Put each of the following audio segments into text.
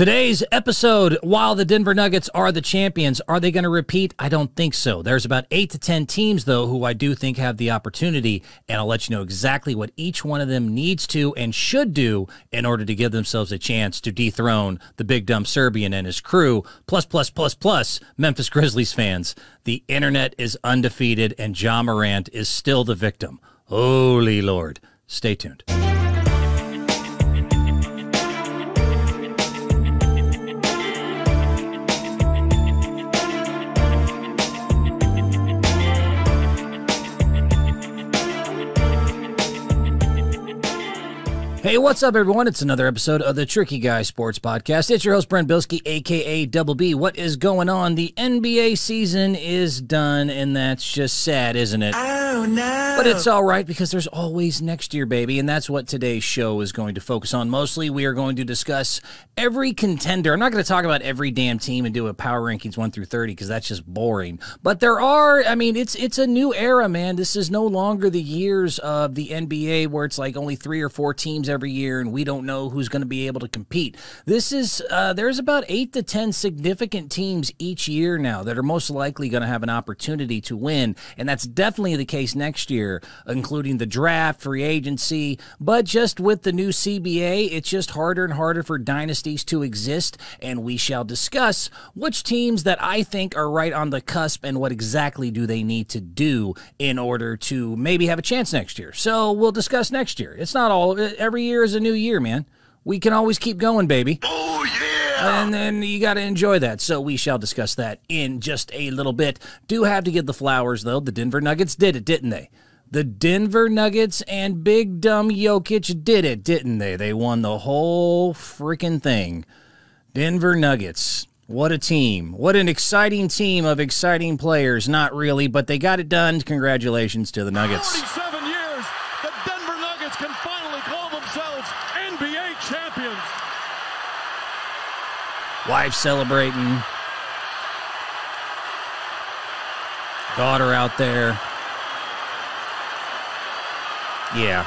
Today's episode While the Denver Nuggets are the champions, are they going to repeat? I don't think so. There's about eight to 10 teams, though, who I do think have the opportunity, and I'll let you know exactly what each one of them needs to and should do in order to give themselves a chance to dethrone the big dumb Serbian and his crew. Plus, plus, plus, plus, Memphis Grizzlies fans. The internet is undefeated, and Ja Morant is still the victim. Holy Lord. Stay tuned. Hey, what's up, everyone? It's another episode of the Tricky Guy Sports Podcast. It's your host, Brent Bilski, aka Double B. What is going on? The NBA season is done, and that's just sad, isn't it? Oh, no. But it's all right because there's always next year, baby. And that's what today's show is going to focus on. Mostly, we are going to discuss every contender. I'm not going to talk about every damn team and do a power rankings 1 through 30 because that's just boring. But there are, I mean, it's it's a new era, man. This is no longer the years of the NBA where it's like only three or four teams every year and we don't know who's going to be able to compete. This is, uh, there's about eight to 10 significant teams each year now that are most likely going to have an opportunity to win. And that's definitely the case next year, including the draft, free agency. But just with the new CBA, it's just harder and harder for dynasties to exist. And we shall discuss which teams that I think are right on the cusp and what exactly do they need to do in order to maybe have a chance next year. So we'll discuss next year. It's not all, every year is a new year, man. We can always keep going, baby. Oh, yeah. And then you got to enjoy that. So we shall discuss that in just a little bit. Do have to give the flowers, though. The Denver Nuggets did it, didn't they? The Denver Nuggets and Big Dumb Jokic did it, didn't they? They won the whole freaking thing. Denver Nuggets. What a team. What an exciting team of exciting players. Not really, but they got it done. Congratulations to the Nuggets. 47 years, the Denver Nuggets can finally call themselves NBA champions. Wife celebrating. Daughter out there. Yeah.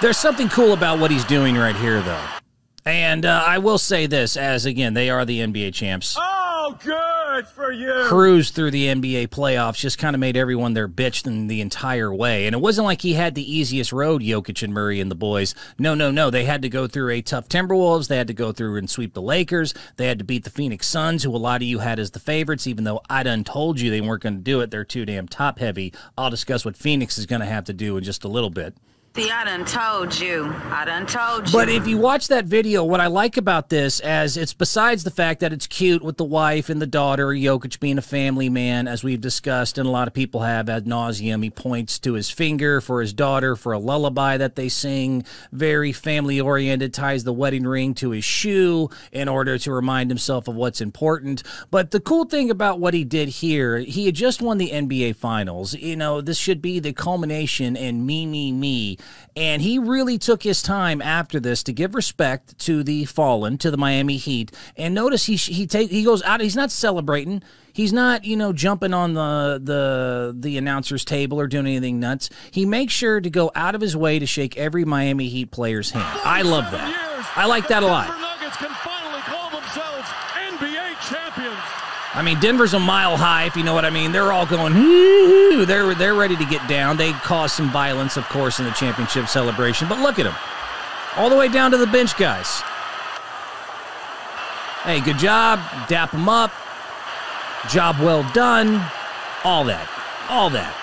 There's something cool about what he's doing right here, though. And uh, I will say this, as again, they are the NBA champs. Oh, good for you. Cruise through the NBA playoffs just kind of made everyone their bitch the, the entire way. And it wasn't like he had the easiest road, Jokic and Murray and the boys. No, no, no. They had to go through a tough Timberwolves. They had to go through and sweep the Lakers. They had to beat the Phoenix Suns, who a lot of you had as the favorites, even though I done told you they weren't going to do it. They're too damn top heavy. I'll discuss what Phoenix is going to have to do in just a little bit. See, I done told you. I done told you. But if you watch that video, what I like about this, as it's besides the fact that it's cute with the wife and the daughter, Jokic being a family man, as we've discussed, and a lot of people have ad nauseum. He points to his finger for his daughter for a lullaby that they sing, very family oriented, ties the wedding ring to his shoe in order to remind himself of what's important. But the cool thing about what he did here, he had just won the NBA Finals. You know, this should be the culmination in me, me, me and he really took his time after this to give respect to the fallen, to the Miami Heat. And notice he he take he goes out. He's not celebrating. He's not you know jumping on the the the announcer's table or doing anything nuts. He makes sure to go out of his way to shake every Miami Heat player's hand. I love that. I like that a lot. Denver Nuggets can finally call themselves NBA champions. I mean, Denver's a mile high, if you know what I mean. They're all going, hoo They're they're ready to get down. They caused some violence, of course, in the championship celebration. But look at them, all the way down to the bench, guys. Hey, good job. Dap them up. Job well done. All that. All that.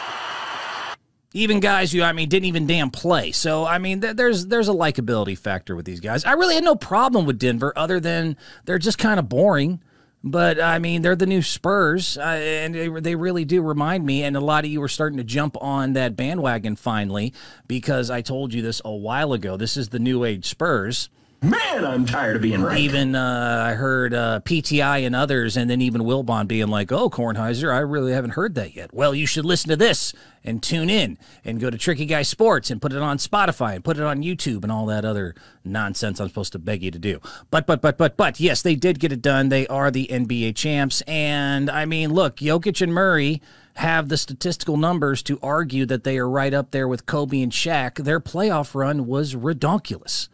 Even guys who I mean didn't even damn play. So I mean, th- there's there's a likability factor with these guys. I really had no problem with Denver, other than they're just kind of boring. But I mean, they're the new Spurs, uh, and they, they really do remind me. And a lot of you are starting to jump on that bandwagon finally because I told you this a while ago. This is the new age Spurs. Man, I'm tired of being right. Even uh, I heard uh, PTI and others, and then even Wilbon being like, "Oh, Kornheiser, I really haven't heard that yet." Well, you should listen to this and tune in and go to Tricky Guy Sports and put it on Spotify and put it on YouTube and all that other nonsense I'm supposed to beg you to do. But but but but but yes, they did get it done. They are the NBA champs, and I mean, look, Jokic and Murray have the statistical numbers to argue that they are right up there with Kobe and Shaq, their playoff run was redonkulous.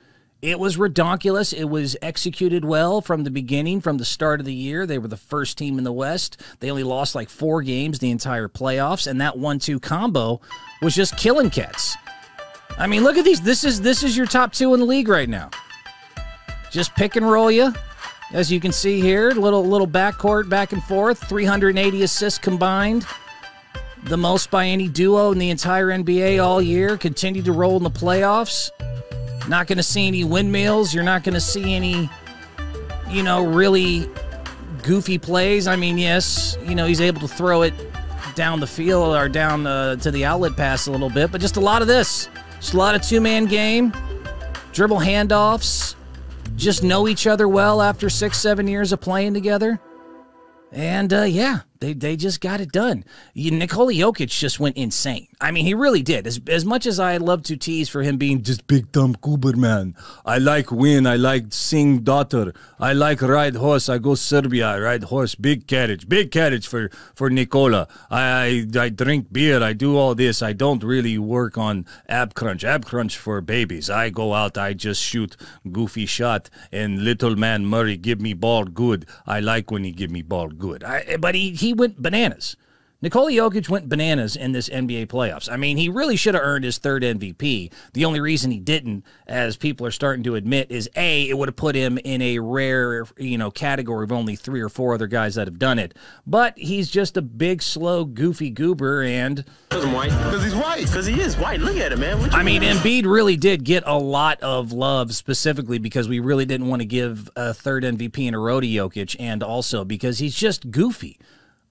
It was redonkulous. It was executed well from the beginning, from the start of the year. They were the first team in the West. They only lost like four games the entire playoffs, and that one-two combo was just killing cats. I mean, look at these. This is this is your top two in the league right now. Just pick and roll you. As you can see here, little little backcourt back and forth, 380 assists combined. The most by any duo in the entire NBA all year. Continue to roll in the playoffs. Not going to see any windmills. You're not going to see any, you know, really goofy plays. I mean, yes, you know, he's able to throw it down the field or down uh, to the outlet pass a little bit, but just a lot of this. Just a lot of two man game, dribble handoffs, just know each other well after six, seven years of playing together. And uh, yeah, they, they just got it done. Nikola Jokic just went insane. I mean, he really did. As, as much as I love to tease for him being just big dumb Kuber man, I like win. I like sing daughter. I like ride horse. I go Serbia. I ride horse. Big carriage. Big carriage for, for Nikola. I, I, I drink beer. I do all this. I don't really work on ab crunch. Ab crunch for babies. I go out. I just shoot goofy shot. And little man Murray give me ball good. I like when he give me ball good. I, but he went bananas. Nikola Jokic went bananas in this NBA playoffs. I mean, he really should have earned his third MVP. The only reason he didn't, as people are starting to admit, is A, it would have put him in a rare, you know, category of only three or four other guys that have done it. But he's just a big, slow, goofy goober, and Because I'm white. Because he's white. Because he is white. Look at him, man. What you I mean, Embiid really did get a lot of love specifically because we really didn't want to give a third MVP in a row to Jokic, and also because he's just goofy.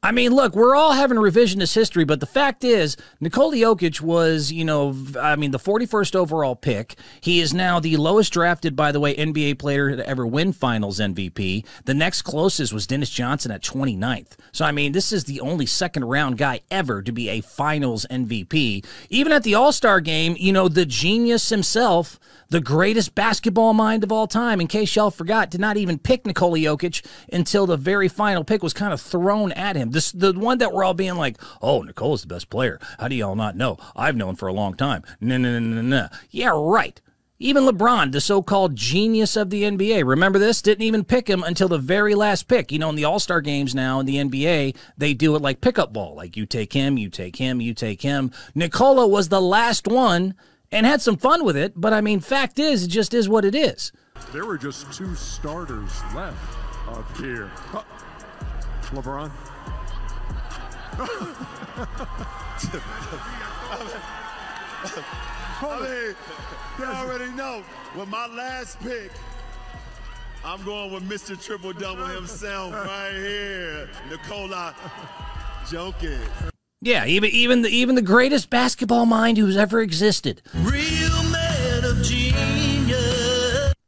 I mean, look, we're all having revisionist history, but the fact is, Nikola Jokic was, you know, I mean, the 41st overall pick. He is now the lowest drafted, by the way, NBA player to ever win finals MVP. The next closest was Dennis Johnson at 29th. So, I mean, this is the only second round guy ever to be a finals MVP. Even at the All Star game, you know, the genius himself, the greatest basketball mind of all time, in case y'all forgot, did not even pick Nikola Jokic until the very final pick was kind of thrown at him. This the one that we're all being like, oh, Nikola's the best player. How do y'all not know? I've known for a long time. No, no, no, no, no. Yeah, right. Even LeBron, the so called genius of the NBA, remember this? Didn't even pick him until the very last pick. You know, in the All Star games now in the NBA, they do it like pickup ball. Like you take him, you take him, you take him. Nikola was the last one and had some fun with it, but I mean, fact is, it just is what it is. There were just two starters left up here. LeBron. I mean, you already know. With my last pick, I'm going with Mr. Triple Double himself right here, Nikola Jokic. Yeah, even even the even the greatest basketball mind who's ever existed Real man of genius.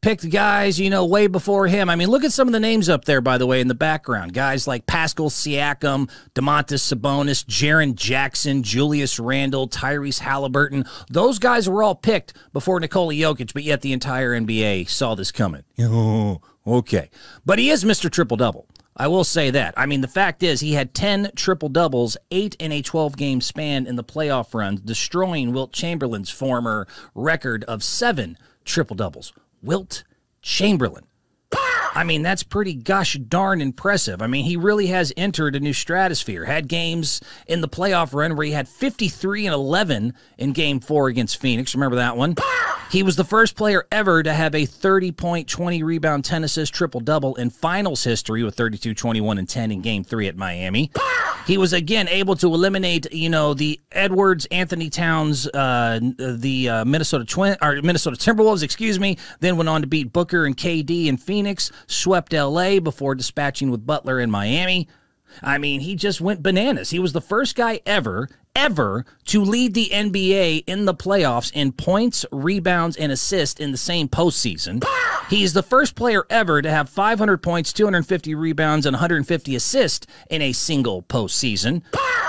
Picked guys, you know, way before him. I mean, look at some of the names up there, by the way, in the background. Guys like Pascal Siakam, Domantas Sabonis, Jaren Jackson, Julius Randle, Tyrese Halliburton. Those guys were all picked before Nikola Jokic, but yet the entire NBA saw this coming. Oh, okay. But he is Mr. Triple Double. I will say that. I mean, the fact is, he had 10 triple doubles, eight in a 12 game span in the playoff runs, destroying Wilt Chamberlain's former record of seven triple doubles. Wilt Chamberlain. I mean, that's pretty gosh darn impressive. I mean, he really has entered a new stratosphere. Had games in the playoff run where he had 53 and 11 in game four against Phoenix. Remember that one? He was the first player ever to have a 30 point, 20 rebound, 10 assist triple double in finals history with 32, 21, and 10 in game three at Miami. He was again able to eliminate, you know, the Edwards, Anthony Towns, uh, the uh, Minnesota Twin or Minnesota Timberwolves, excuse me. Then went on to beat Booker and KD in Phoenix, swept LA before dispatching with Butler in Miami. I mean, he just went bananas. He was the first guy ever, ever to lead the NBA in the playoffs in points, rebounds, and assists in the same postseason. He is the first player ever to have 500 points, 250 rebounds, and 150 assists in a single postseason.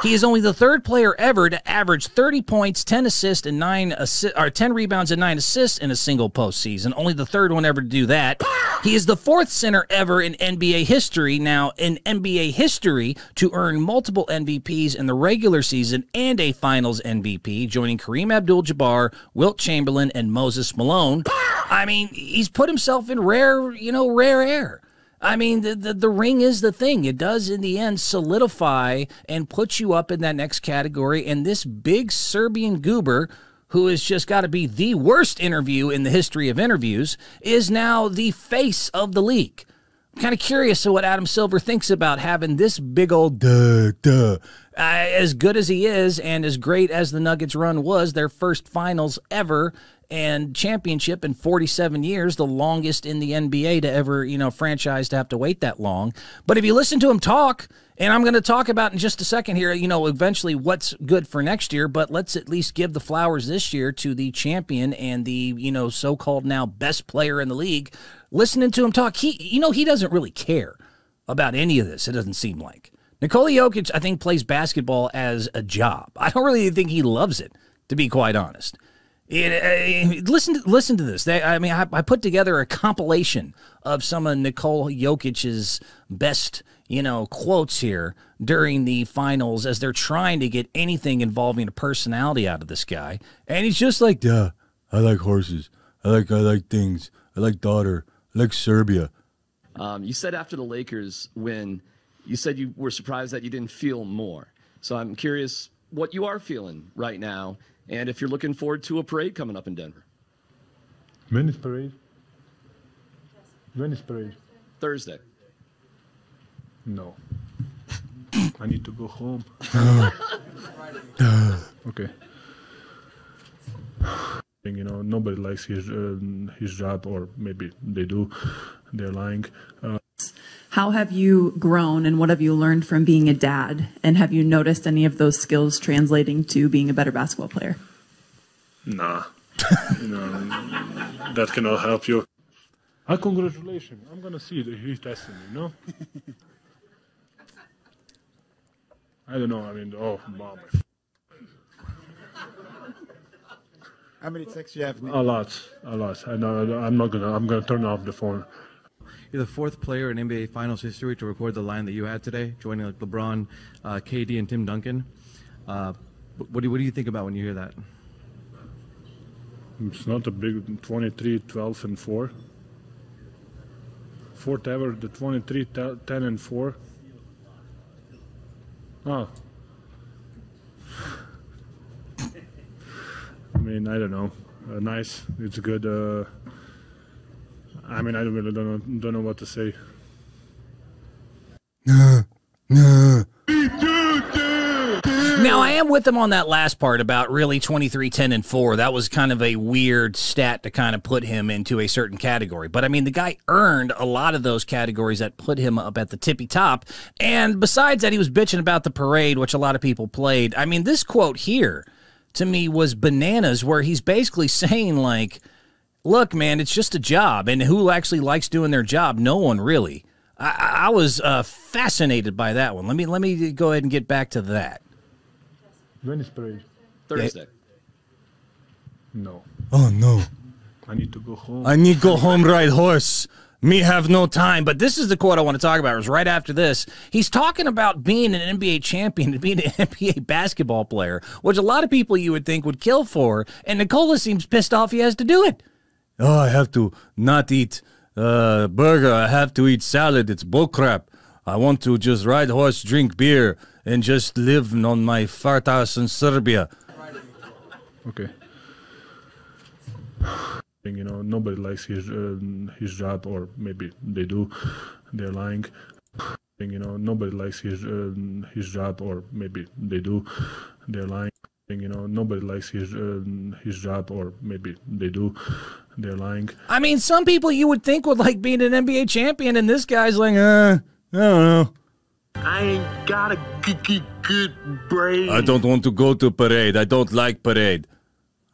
He is only the third player ever to average 30 points, 10 assists, and nine assi- or 10 rebounds and nine assists in a single postseason. Only the third one ever to do that. He is the fourth center ever in NBA history. Now, in NBA history, to earn multiple MVPs in the regular season and a finals MVP, joining Kareem Abdul Jabbar, Wilt Chamberlain, and Moses Malone. I mean, he's put himself in rare, you know, rare air. I mean, the, the, the ring is the thing. It does, in the end, solidify and put you up in that next category. And this big Serbian goober, who has just got to be the worst interview in the history of interviews, is now the face of the league. Kind of curious of what Adam Silver thinks about having this big old duh, duh. Uh, as good as he is, and as great as the Nuggets run was, their first finals ever and championship in 47 years, the longest in the NBA to ever, you know, franchise to have to wait that long. But if you listen to him talk, and I'm going to talk about in just a second here, you know, eventually what's good for next year, but let's at least give the flowers this year to the champion and the, you know, so-called now best player in the league. Listening to him talk, he, you know, he doesn't really care about any of this. It doesn't seem like. Nikola Jokic, I think, plays basketball as a job. I don't really think he loves it, to be quite honest. It, uh, listen, to, listen to this. They, I mean, I, I, put together a compilation of some of Nikola Jokic's best, you know, quotes here during the finals as they're trying to get anything involving a personality out of this guy, and he's just like, "Duh, I like horses. I like, I like things. I like daughter. Like Serbia." Um, you said after the Lakers win, you said you were surprised that you didn't feel more. So I'm curious what you are feeling right now and if you're looking forward to a parade coming up in Denver. When is parade? When is parade? Thursday. No. I need to go home. okay. You know, nobody likes his uh, his job, or maybe they do. They're lying. Uh, how have you grown and what have you learned from being a dad? And have you noticed any of those skills translating to being a better basketball player? Nah. you know, that cannot help you. Ah, congratulations. I'm going to see that he's testing me, no? I don't know. I mean, oh, mom. How many texts you have? A lot, a lot. I know. I'm not gonna. I'm gonna turn off the phone. You're the fourth player in NBA Finals history to record the line that you had today, joining like LeBron, uh, KD, and Tim Duncan. Uh, what, do, what do you think about when you hear that? It's not a big 23, 12, and 4. Fourth ever, the 23, 10, and 4. Oh. Mean, I don't know. Uh, nice. It's good. Uh, I mean, I don't really don't know, don't know what to say. Nah, nah. Now I am with them on that last part about really 23 10 and 4. That was kind of a weird stat to kind of put him into a certain category. But I mean the guy earned a lot of those categories that put him up at the tippy top. And besides that he was bitching about the parade which a lot of people played. I mean this quote here to me was bananas where he's basically saying like look, man, it's just a job. And who actually likes doing their job? No one really. I, I was uh, fascinated by that one. Let me let me go ahead and get back to that. When is parade? Thursday. No. Oh no. I need to go home. I need to go home ride horse. Me have no time. But this is the quote I want to talk about. It was right after this. He's talking about being an NBA champion and being an NBA basketball player, which a lot of people you would think would kill for. And Nikola seems pissed off he has to do it. Oh, I have to not eat uh, burger. I have to eat salad. It's bullcrap. I want to just ride horse, drink beer, and just live on my fart house in Serbia. Okay. You know, nobody likes his uh, his job, or maybe they do. They're lying. You know, nobody likes his uh, his job, or maybe they do. They're lying. You know, nobody likes his uh, his job, or maybe they do. They're lying. I mean, some people you would think would like being an NBA champion, and this guy's like, uh, I don't know. I ain't got a good, good, good brain. I don't want to go to parade. I don't like parade.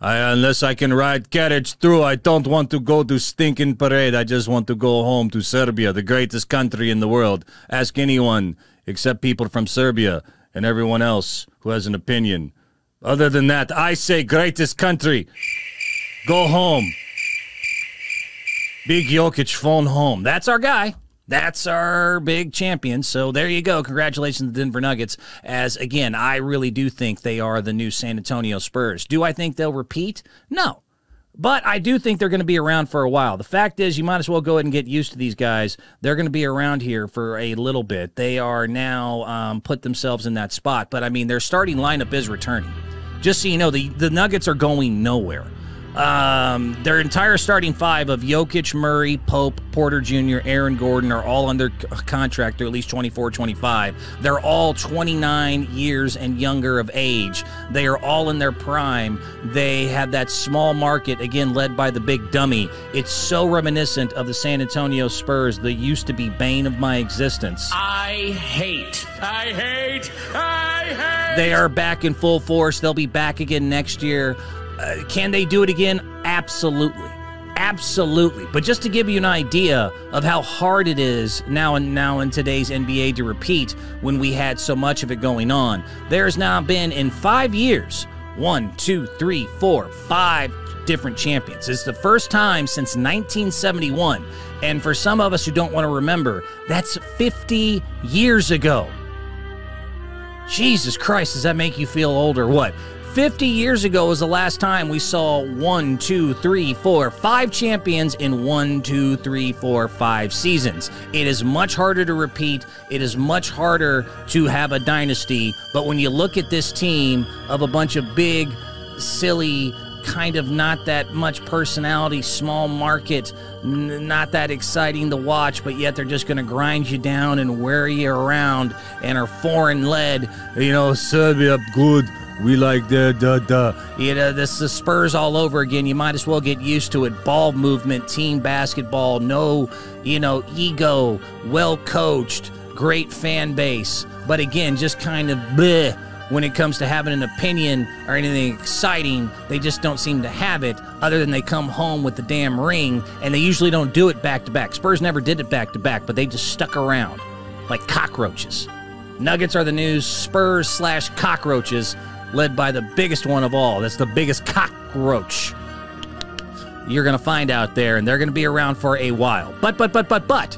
I, unless I can ride carriage through, I don't want to go to stinking parade. I just want to go home to Serbia, the greatest country in the world. Ask anyone except people from Serbia and everyone else who has an opinion. Other than that, I say greatest country. Go home. Big Jokic phone home. That's our guy. That's our big champion. So there you go. Congratulations to the Denver Nuggets. As again, I really do think they are the new San Antonio Spurs. Do I think they'll repeat? No. But I do think they're going to be around for a while. The fact is, you might as well go ahead and get used to these guys. They're going to be around here for a little bit. They are now um, put themselves in that spot. But I mean, their starting lineup is returning. Just so you know, the, the Nuggets are going nowhere. Um, their entire starting five of Jokic, Murray, Pope, Porter Jr., Aaron Gordon are all under contract through at least 24, 25. They're all 29 years and younger of age. They are all in their prime. They have that small market, again, led by the big dummy. It's so reminiscent of the San Antonio Spurs that used to be bane of my existence. I hate, I hate, I hate. They are back in full force. They'll be back again next year. Uh, can they do it again? Absolutely. Absolutely. But just to give you an idea of how hard it is now and now in today's NBA to repeat when we had so much of it going on, there's now been in five years one, two, three, four, five different champions. It's the first time since 1971. And for some of us who don't want to remember, that's 50 years ago. Jesus Christ, does that make you feel old or what? 50 years ago was the last time we saw one, two, three, four, five champions in one, two, three, four, five seasons. It is much harder to repeat. It is much harder to have a dynasty. But when you look at this team of a bunch of big, silly, kind of not that much personality, small market, n- not that exciting to watch, but yet they're just going to grind you down and wear you around and are foreign led. You know, Serbia good. We like the da da. You know, this the Spurs all over again. You might as well get used to it. Ball movement, team basketball, no, you know, ego, well coached, great fan base. But again, just kind of bleh when it comes to having an opinion or anything exciting. They just don't seem to have it, other than they come home with the damn ring, and they usually don't do it back to back. Spurs never did it back to back, but they just stuck around like cockroaches. Nuggets are the news, Spurs slash cockroaches, led by the biggest one of all. That's the biggest cockroach you're going to find out there, and they're going to be around for a while. But, but, but, but, but,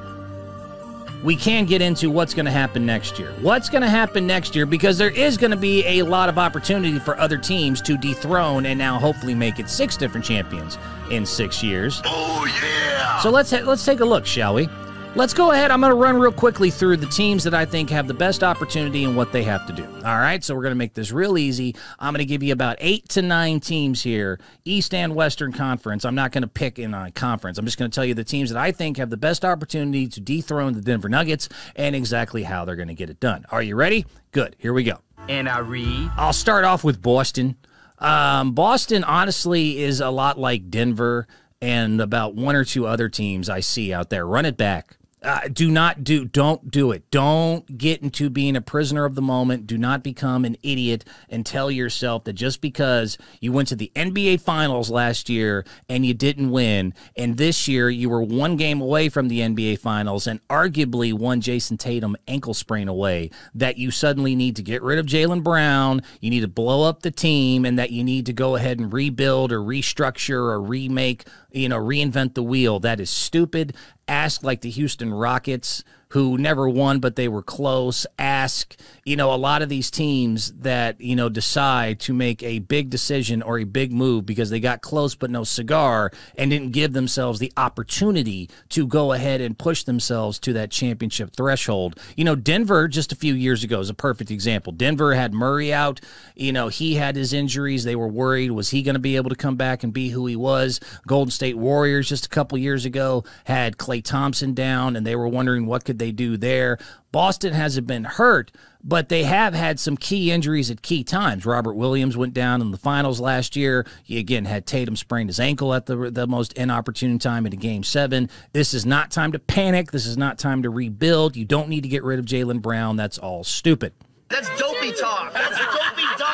we can get into what's going to happen next year. What's going to happen next year because there is going to be a lot of opportunity for other teams to dethrone and now hopefully make it six different champions in 6 years. Oh yeah. So let's let's take a look, shall we? Let's go ahead. I'm going to run real quickly through the teams that I think have the best opportunity and what they have to do. All right. So we're going to make this real easy. I'm going to give you about eight to nine teams here, East and Western Conference. I'm not going to pick in a conference. I'm just going to tell you the teams that I think have the best opportunity to dethrone the Denver Nuggets and exactly how they're going to get it done. Are you ready? Good. Here we go. And I read. I'll start off with Boston. Um, Boston, honestly, is a lot like Denver and about one or two other teams I see out there. Run it back. Uh, do not do don't do it. Don't get into being a prisoner of the moment. Do not become an idiot and tell yourself that just because you went to the nba finals last year and you didn't win and this year you were one game away from the nba finals and arguably one jayson tatum ankle sprain away that you suddenly need to get rid of jaylen brown you need to blow up the team and that you need to go ahead and rebuild or restructure or remake you know reinvent the wheel. That is stupid ask like the Houston Rockets, who never won, but they were close. Ask, you know, a lot of these teams that, you know, decide to make a big decision or a big move because they got close but no cigar and didn't give themselves the opportunity to go ahead and push themselves to that championship threshold. You know, Denver just a few years ago is a perfect example. Denver had Murray out. You know, he had his injuries. They were worried. Was he going to be able to come back and be who he was? Golden State Warriors just a couple years ago had Klay Thompson down and they were wondering what could they do there. Boston hasn't been hurt, but they have had some key injuries at key times. Robert Williams went down in the finals last year. He again had Tatum sprain his ankle at the the most inopportune time in a game seven. This is not time to panic. This is not time to rebuild. You don't need to get rid of Jaylen Brown. That's all stupid. That's dopey talk. That's dopey talk.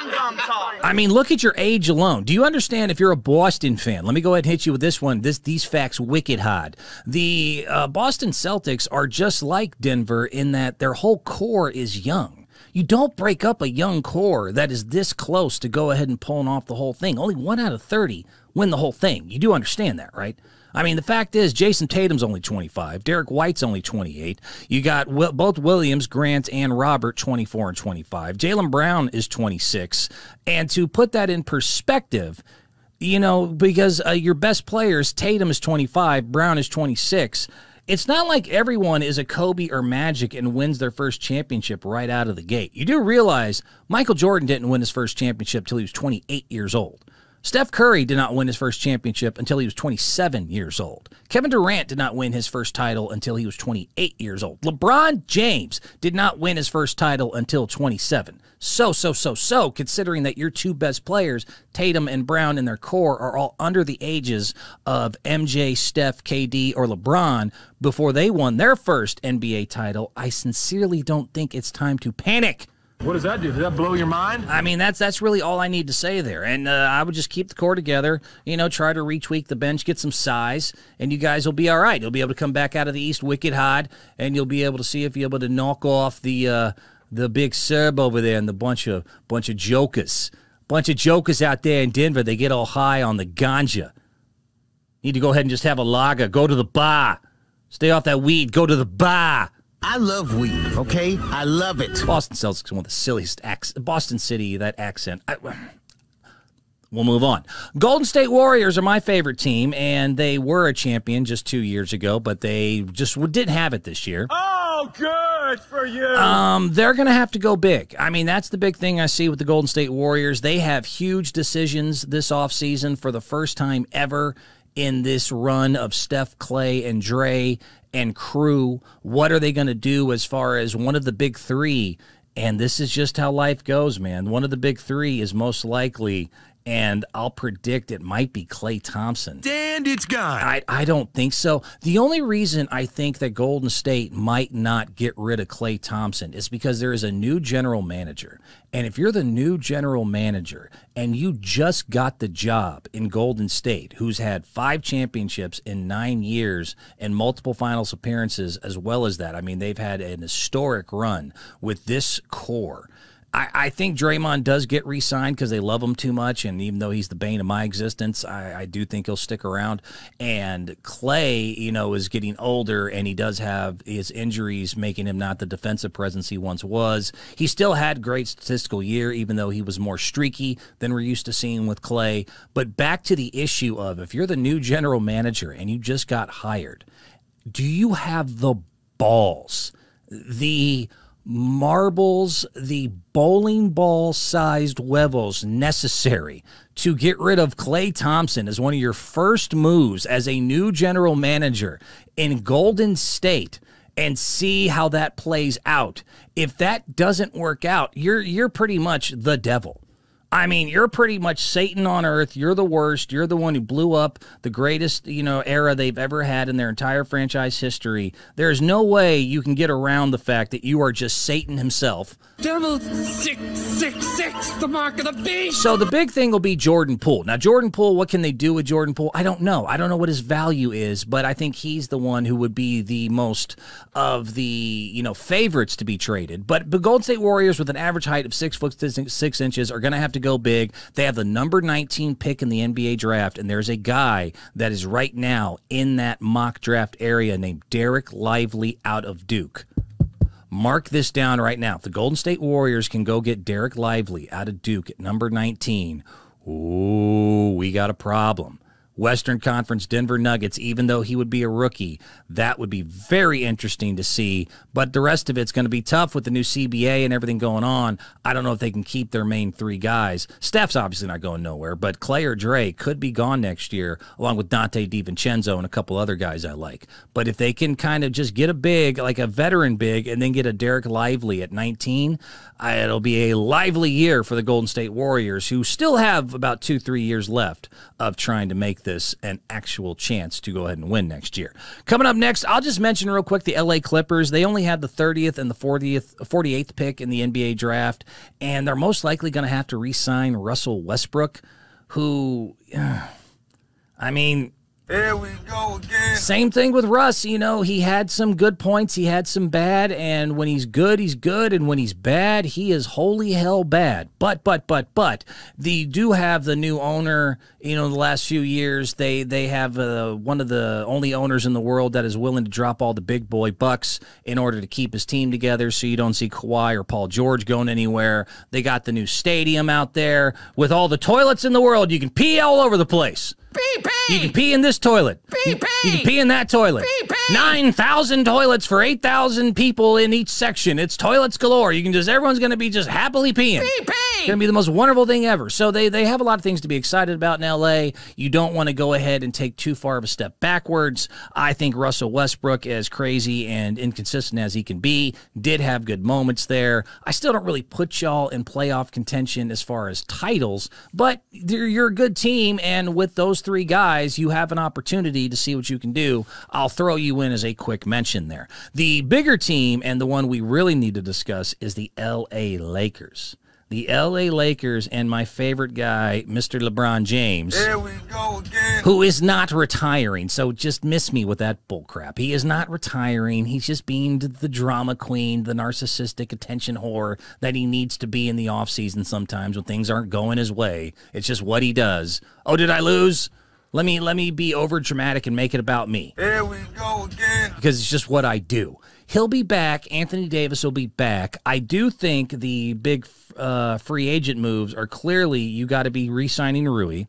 I mean, look at your age alone. Do you understand if you're a Boston fan? Let me go ahead and hit you with this one. This these facts wicked hot. The uh, Boston Celtics are just like Denver in that their whole core is young. You don't break up a young core that is this close to go ahead and pulling off the whole thing. Only one out of 30 win the whole thing. You do understand that, right? I mean, the fact is, Jayson Tatum's only 25. Derrick White's only 28. You got both Williams, Grant, and Robert 24 and 25. Jaylen Brown is 26. And to put that in perspective, you know, because uh, your best players, Tatum is 25, Brown is 26. It's not like everyone is a Kobe or Magic and wins their first championship right out of the gate. You do realize Michael Jordan didn't win his first championship till he was 28 years old. Steph Curry did not win his first championship until he was 27 years old. Kevin Durant did not win his first title until he was 28 years old. LeBron James did not win his first title until 27. So, so, so, so, considering that your two best players, Tatum and Brown in their core, are all under the ages of MJ, Steph, KD, or LeBron before they won their first NBA title, I sincerely don't think it's time to panic. What does that do? Does that blow your mind? I mean, that's that's really all I need to say there. And uh, I would just keep the core together. You know, try to retweak the bench, get some size, and you guys will be all right. You'll be able to come back out of the East wicked hot, and you'll be able to see if you're able to knock off the uh, the big Serb over there and the bunch of bunch of jokers, bunch of jokers out there in Denver. They get all high on the ganja. Need to go ahead and just have a lager. Go to the bar. Stay off that weed. Go to the bar. I love weed, okay? I love it. Boston Celtics is one of the silliest acts. Boston City, that accent. I, we'll move on. Golden State Warriors are my favorite team, and they were a champion just two years ago, but they just didn't have it this year. Oh, good for you. Um, they're going to have to go big. I mean, that's the big thing I see with the Golden State Warriors. They have huge decisions this offseason for the first time ever in this run of Steph, Klay, and Dre and crew. What are they going to do as far as one of the big three? And this is just how life goes, man. One of the big three is most likely, and I'll predict it might be Klay Thompson. And it's gone. I, I don't think so. The only reason I think that Golden State might not get rid of Klay Thompson is because there is a new general manager. And if you're the new general manager and you just got the job in Golden State, who's had five championships in nine years and multiple finals appearances as well as that, I mean, they've had an historic run with this core. I, I think Draymond does get re signed because they love him too much. And even though he's the bane of my existence, I, I do think he'll stick around. And Klay, you know, is getting older and he does have his injuries making him not the defensive presence he once was. He still had great statistical year, even though he was more streaky than we're used to seeing with Klay. But back to the issue of if you're the new general manager and you just got hired, do you have the balls, the marbles, the bowling ball sized huevos necessary to get rid of Klay Thompson as one of your first moves as a new general manager in Golden State and see how that plays out. If that doesn't work out, you're you're pretty much the devil. I mean, you're pretty much Satan on earth. You're the worst. You're the one who blew up the greatest, you know, era they've ever had in their entire franchise history. There's no way you can get around the fact that you are just Satan himself. Devil six six six, the mark of the beast. So the big thing will be Jordan Poole. Now, Jordan Poole, what can they do with Jordan Poole? I don't know. I don't know what his value is, but I think he's the one who would be the most of the you know favorites to be traded. But the Golden State Warriors, with an average height of six foot six inches, are going to have to go big. They have the number 19 pick in the NBA draft, and there's a guy that is right now in that mock draft area named Dereck Lively out of Duke. Mark this down right now. If the Golden State Warriors can go get Dereck Lively out of Duke at number 19, ooh, we got a problem. Western Conference Denver Nuggets, even though he would be a rookie. That would be very interesting to see. But the rest of it's going to be tough with the new CBA and everything going on. I don't know if they can keep their main three guys. Steph's obviously not going nowhere, but Klay or Dre could be gone next year, along with Donte DiVincenzo and a couple other guys I like. But if they can kind of just get a big, like a veteran big, and then get a Dereck Lively at 19, it'll be a lively year for the Golden State Warriors, who still have about two, three years left of trying to make this an actual chance to go ahead and win next year. Coming up next, I'll just mention real quick the LA Clippers. They only had the 30th and the 40th, 48th pick in the NBA draft, and they're most likely going to have to re sign Russell Westbrook, who, I mean, Here we go again. Same thing with Russ. You know, he had some good points, he had some bad, and when he's good, he's good, and when he's bad, he is holy hell bad. But, but, but, but, the do have the new owner. You know, the last few years, they they have uh, one of the only owners in the world that is willing to drop all the big boy bucks in order to keep his team together. So you don't see Kawhi or Paul George going anywhere. They got the new stadium out there with all the toilets in the world. You can pee all over the place. Pee pee. You can pee in this toilet. Pee You pee. can pee in that toilet. Pee pee. 9,000 toilets for 8,000 people in each section. It's toilets galore. You can just, everyone's going to be just happily peeing. Pee pee. It's going to be the most wonderful thing ever. So they, they have a lot of things to be excited about in LA. You don't want to go ahead and take too far of a step backwards. I think Russell Westbrook, as crazy and inconsistent as he can be, did have good moments there. I still don't really put y'all in playoff contention as far as titles, but you're you're a good team. And with those three guys, you have an opportunity to see what you can do. I'll throw you in as a quick mention there. The bigger team and the one we really need to discuss is the LA Lakers. The LA Lakers and my favorite guy, Mr. LeBron James Here we go again. who is not retiring. So just miss me with that bullcrap. He is not retiring. He's just being the drama queen, the narcissistic attention whore that he needs to be in the offseason sometimes when things aren't going his way. It's just what he does. Oh, did I lose? Let me let me be over dramatic and make it about me Here we go again. because it's just what I do. He'll be back. Anthony Davis will be back. I do think the big uh, free agent moves are clearly you got to be re-signing Rui.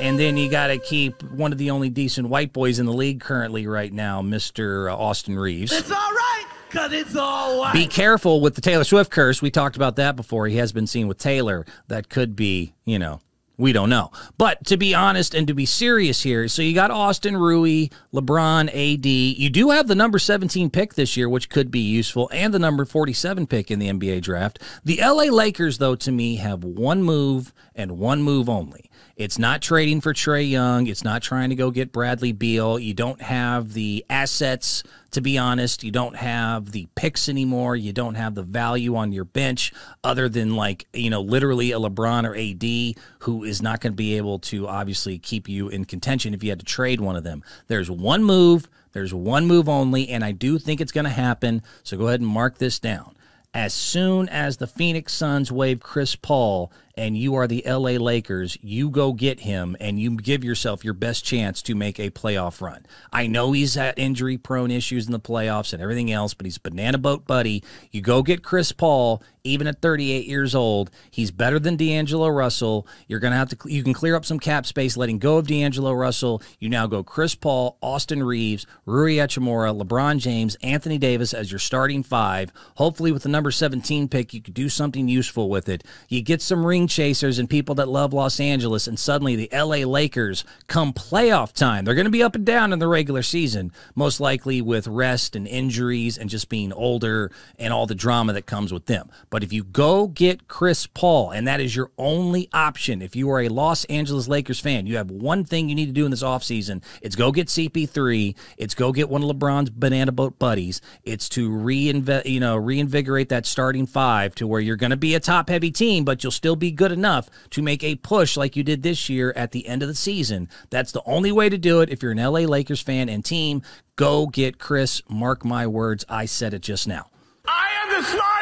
And then you got to keep one of the only decent white boys in the league currently right now, Mr. Austin Reaves. It's all right, cause it's all white. Be careful with the Taylor Swift curse. We talked about that before. He has been seen with Taylor. That could be, you know, we don't know. But to be honest and to be serious here, so you got Austin Rui, LeBron, AD. You do have the number 17 pick this year, which could be useful, and the number 47 pick in the NBA draft. The LA Lakers, though, to me, have one move and one move only. It's not trading for Trae Young. It's not trying to go get Bradley Beal. You don't have the assets, to be honest. You don't have the picks anymore. You don't have the value on your bench other than, like, you know, literally a LeBron or AD who is not going to be able to obviously keep you in contention if you had to trade one of them. There's one move. There's one move only, and I do think it's going to happen. So go ahead and mark this down. As soon as the Phoenix Suns waive Chris Paul and you are the LA Lakers, you go get him and you give yourself your best chance to make a playoff run. I know he's had injury prone issues in the playoffs and everything else, but he's banana boat buddy. You go get Chris Paul, even at 38 years old. He's better than D'Angelo Russell. You're going to have to, you can clear up some cap space letting go of D'Angelo Russell. You now go Chris Paul, Austin Reaves, Rui Hachimura, LeBron James, Anthony Davis as your starting five. Hopefully, with the number 17 pick, you could do something useful with it. You get some ring chasers and people that love Los Angeles, and suddenly the LA Lakers come playoff time. They're going to be up and down in the regular season, most likely with rest and injuries and just being older and all the drama that comes with them. But if you go get Chris Paul, and that is your only option, if you are a Los Angeles Lakers fan, you have one thing you need to do in this offseason. It's go get CP3. It's go get one of LeBron's banana boat buddies. It's to reinvent, you know, reinvigorate that starting five to where you're going to be a top heavy team, but you'll still be good enough to make a push like you did this year at the end of the season. That's the only way to do it. If you're an LA Lakers fan and team, go get Chris. Mark my words. I said it just now. I am the alive.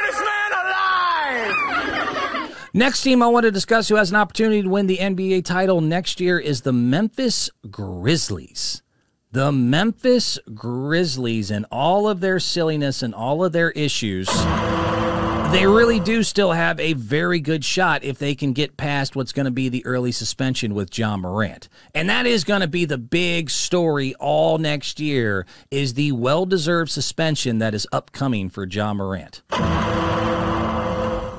Next team I want to discuss who has an opportunity to win the NBA title next year is the Memphis Grizzlies. The Memphis Grizzlies and all of their silliness and all of their issues, they really do still have a very good shot if they can get past what's going to be the early suspension with Ja Morant. And that is going to be the big story all next year is the well-deserved suspension that is upcoming for Ja Morant.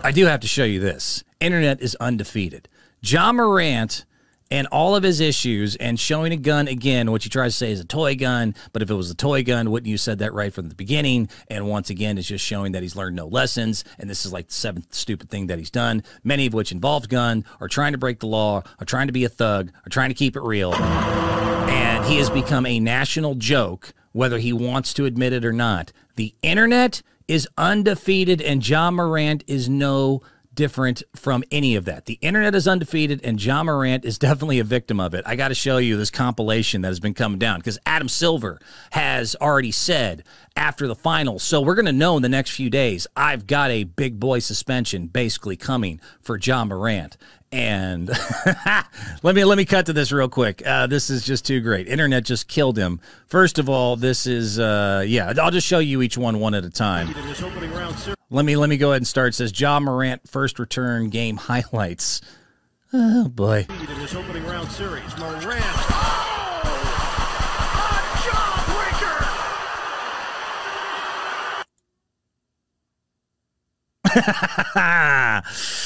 I do have to show you this. Internet is undefeated. Ja Morant and all of his issues and showing a gun again, which he tries to say is a toy gun, but if it was a toy gun, wouldn't you said that right from the beginning? And once again, it's just showing that he's learned no lessons, and this is like the seventh stupid thing that he's done, many of which involved gun, or trying to break the law, or trying to be a thug, or trying to keep it real. And he has become a national joke, whether he wants to admit it or not. The internet is undefeated, and Ja Morant is no different from any of that. The internet is undefeated, and Ja Morant is definitely a victim of it. I got to show you this compilation that has been coming down because Adam Silver has already said after the finals. So we're going to know in the next few days. I've got a big boy suspension basically coming for Ja Morant. And let me let me cut to this real quick. Uh, this is just too great. Internet just killed him. First of all, this is uh, yeah. I'll just show you each one one at a time. Let me let me go ahead and start. It says Ja Morant first return game highlights. Oh boy.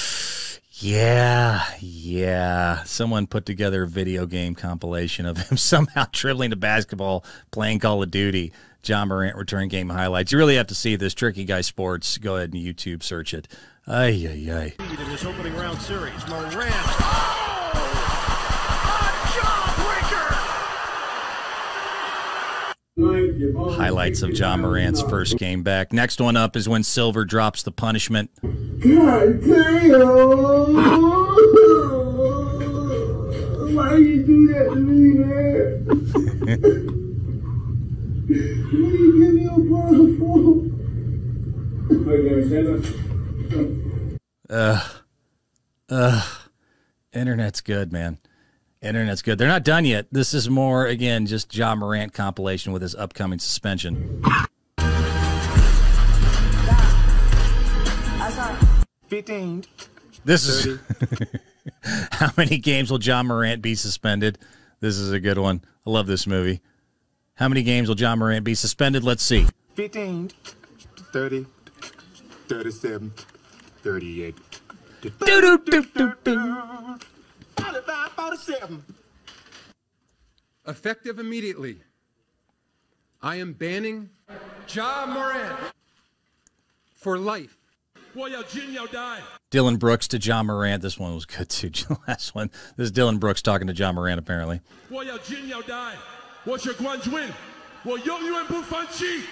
yeah, yeah. Someone put together a video game compilation of him somehow dribbling the basketball, playing Call of Duty. Ja Morant return game highlights. You really have to see this. Tricky Guy Sports. Go ahead and YouTube search it. Ay, ay, ay. In opening round series, Morant. Highlights of Ja Morant's first game back. Next one up is when Silver drops the punishment. God damn! Why you do that to me, man? what you give me a ball for? Ugh. Ugh. Internet's good, man. Internet's good. They're not done yet. This is more, again, just Ja Morant compilation with his upcoming suspension. Fifteen. This is how many games will Ja Morant be suspended? This is a good one. I love this movie. How many games will Ja Morant be suspended? Let's see. 15, 30, 37, 38. 45, 47. Effective immediately. I am banning Ja Morant for life. Boy, yo, Junior died. Dillon Brooks to Ja Morant. This one was good too. The last one. This is Dillon Brooks talking to Ja Morant, apparently. Boy, yo, Junior died. What's your Guanjuin? Well, yo, you and Bufanchi.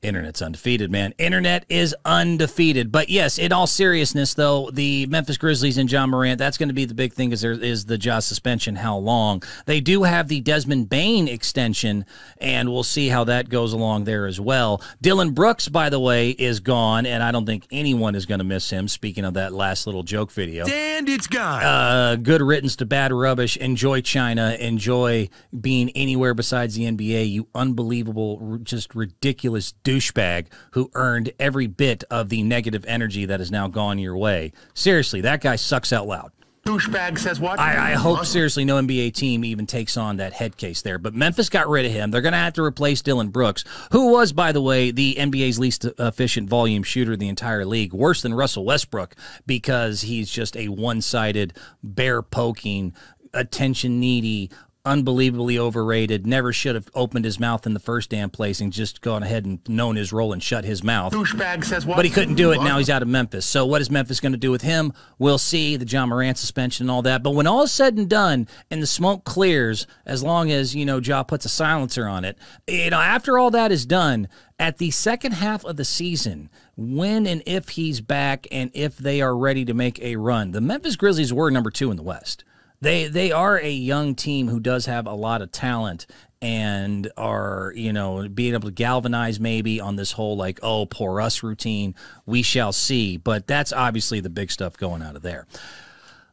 Internet's undefeated, man. Internet is undefeated. But yes, in all seriousness, though, the Memphis Grizzlies and Ja Morant, that's going to be the big thing is there is the Ja suspension, how long. They do have the Desmond Bane extension, and we'll see how that goes along there as well. Dillon Brooks, by the way, is gone, and I don't think anyone is going to miss him, speaking of that last little joke video. And it's gone. Uh, good riddance to bad rubbish. Enjoy China. Enjoy being anywhere besides the NBA. You unbelievable, just ridiculous douchebag who earned every bit of the negative energy that has now gone your way. Seriously, that guy sucks out loud. Douchebag says what? I, I hope seriously no NBA team even takes on that head case there. But Memphis got rid of him. They're going to have to replace Dillon Brooks, who was, by the way, the NBA's least efficient volume shooter in the entire league, worse than Russell Westbrook because he's just a one-sided, bear poking, attention needy. Unbelievably overrated. Never should have opened his mouth in the first damn place and just gone ahead and known his role and shut his mouth. Douchebag says what? But he couldn't do it. Now he's out of Memphis. So what is Memphis going to do with him? We'll see. The Ja Morant suspension and all that. But when all is said and done, and the smoke clears, as long as you know Ja puts a silencer on it, you know after all that is done, at the second half of the season, when and if he's back, and if they are ready to make a run, the Memphis Grizzlies were number two in the West. They they are a young team who does have a lot of talent and are you know being able to galvanize maybe on this whole like oh poor us routine. We shall see, but that's obviously the big stuff going out of there.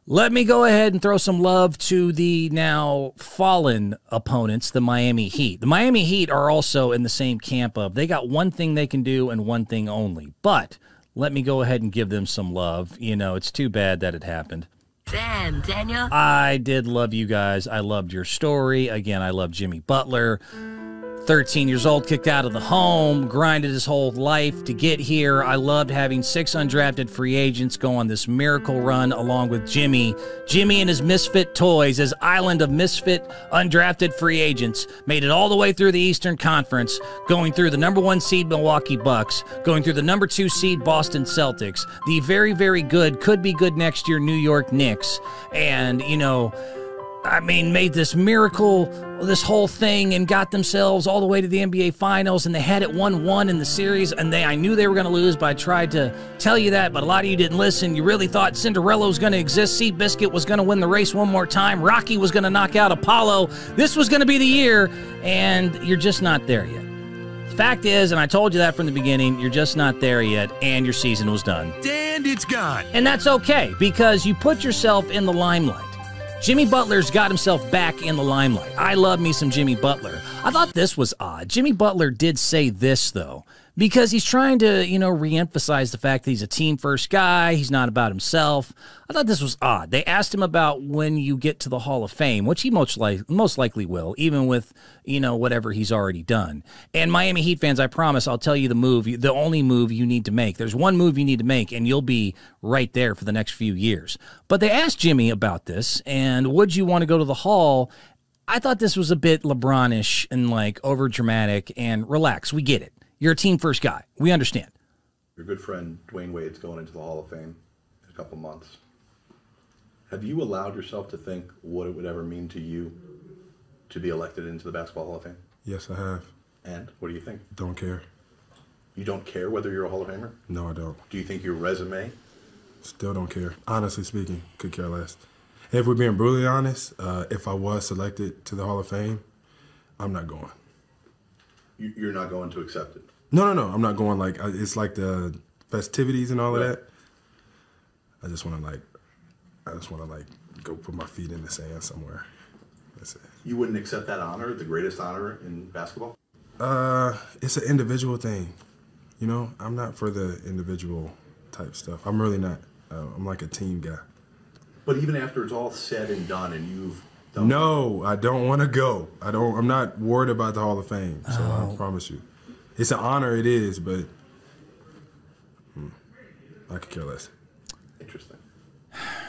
Let me go ahead and throw some love to the now fallen opponents, the Miami Heat. The Miami Heat are also in the same camp of they got one thing they can do and one thing only. But let me go ahead and give them some love. You know, it's too bad that it happened. Damn, Daniel. I did love you guys. I loved your story. Again, I love Jimmy Butler. 13 years old, kicked out of the home, grinded his whole life to get here. I loved having six undrafted free agents go on this miracle run along with Jimmy. Jimmy and his misfit toys, his island of misfit undrafted free agents, made it all the way through the Eastern Conference, going through the number one seed Milwaukee Bucks, going through the number two seed Boston Celtics, the very, very good, could be good next year New York Knicks, and, you know, I mean, made this miracle, this whole thing, and got themselves all the way to the NBA Finals, and they had it 1 1 in the series, and they I knew they were going to lose, but I tried to tell you that, but a lot of you didn't listen. You really thought Cinderella was going to exist, Seabiscuit was going to win the race one more time, Rocky was going to knock out Apollo. This was going to be the year, and you're just not there yet. The fact is, and I told you that from the beginning, you're just not there yet, and your season was done. And it's gone. And that's okay because you put yourself in the limelight. Jimmy Butler's got himself back in the limelight. I love me some Jimmy Butler. I thought this was odd. Jimmy Butler did say this, though, because he's trying to, you know, reemphasize the fact that he's a team first guy. He's not about himself. I thought this was odd. They asked him about when you get to the Hall of Fame, which he most, most likely will, even with, you know, whatever he's already done. And Miami Heat fans, I promise I'll tell you the move, the only move you need to make. There's one move you need to make, and you'll be right there for the next few years. But they asked Jimmy about this, and would you want to go to the Hall? I thought this was a bit LeBronish and like over dramatic and relax. We get it. You're a team first guy. We understand. Your good friend Dwyane Wade's going into the Hall of Fame in a couple months. Have you allowed yourself to think what it would ever mean to you to be elected into the Basketball Hall of Fame? Yes, I have. And what do you think? Don't care. You don't care whether you're a Hall of Famer? No, I don't. Do you think your resume? Still don't care. Honestly speaking, could care less. If we're being brutally honest, uh, if I was selected to the Hall of Fame, I'm not going. You- You're not going to accept it. No, no, no. I'm not going. Like it's like the festivities and all of that. I just want to like, I just want to like go put my feet in the sand somewhere. That's it. You wouldn't accept that honor, the greatest honor in basketball? Uh, it's an individual thing. You know, I'm not for the individual type stuff. I'm really not. Uh, I'm like a team guy. But even after it's all said and done and you've done No, I don't want to go. I don't. I'm not worried about the Hall of Fame. So I promise you, it's an honor. It is, but hmm, I could care less. Interesting.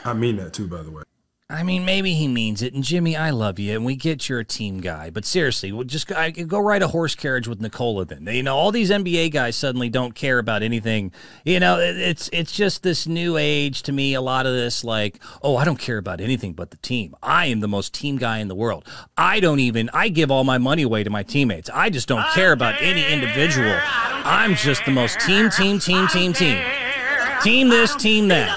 I mean that too, by the way. I mean, maybe he means it. And Jimmy, I love you, and we get you're a team guy. But seriously, we'll just I, go ride a horse carriage with Nikola. Then you know all these NBA guys suddenly don't care about anything. You know, it- it's it's just this new age to me. A lot of this, like, oh, I don't care about anything but the team. I am the most team guy in the world. I don't even. I give all my money away to my teammates. I just don't care about any individual. I'm just the most team, team, team, team, team. Team this, team that.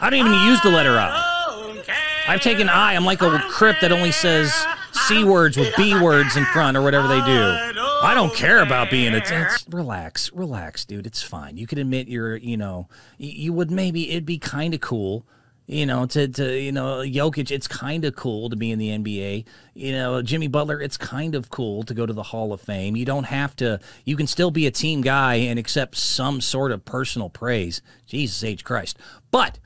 I don't even use the letter I. I've taken I. I'm like a crip that only says C words with B words in front or whatever they do. I don't care about being a. It's, relax, relax, dude. It's fine. You could admit you're, you know, you would maybe, it'd be kind of cool. You know, to, to you know, Jokic, it's kind of cool to be in the NBA. You know, Jimmy Butler, it's kind of cool to go to the Hall of Fame. You don't have to, you can still be a team guy and accept some sort of personal praise. Jesus H. Christ. But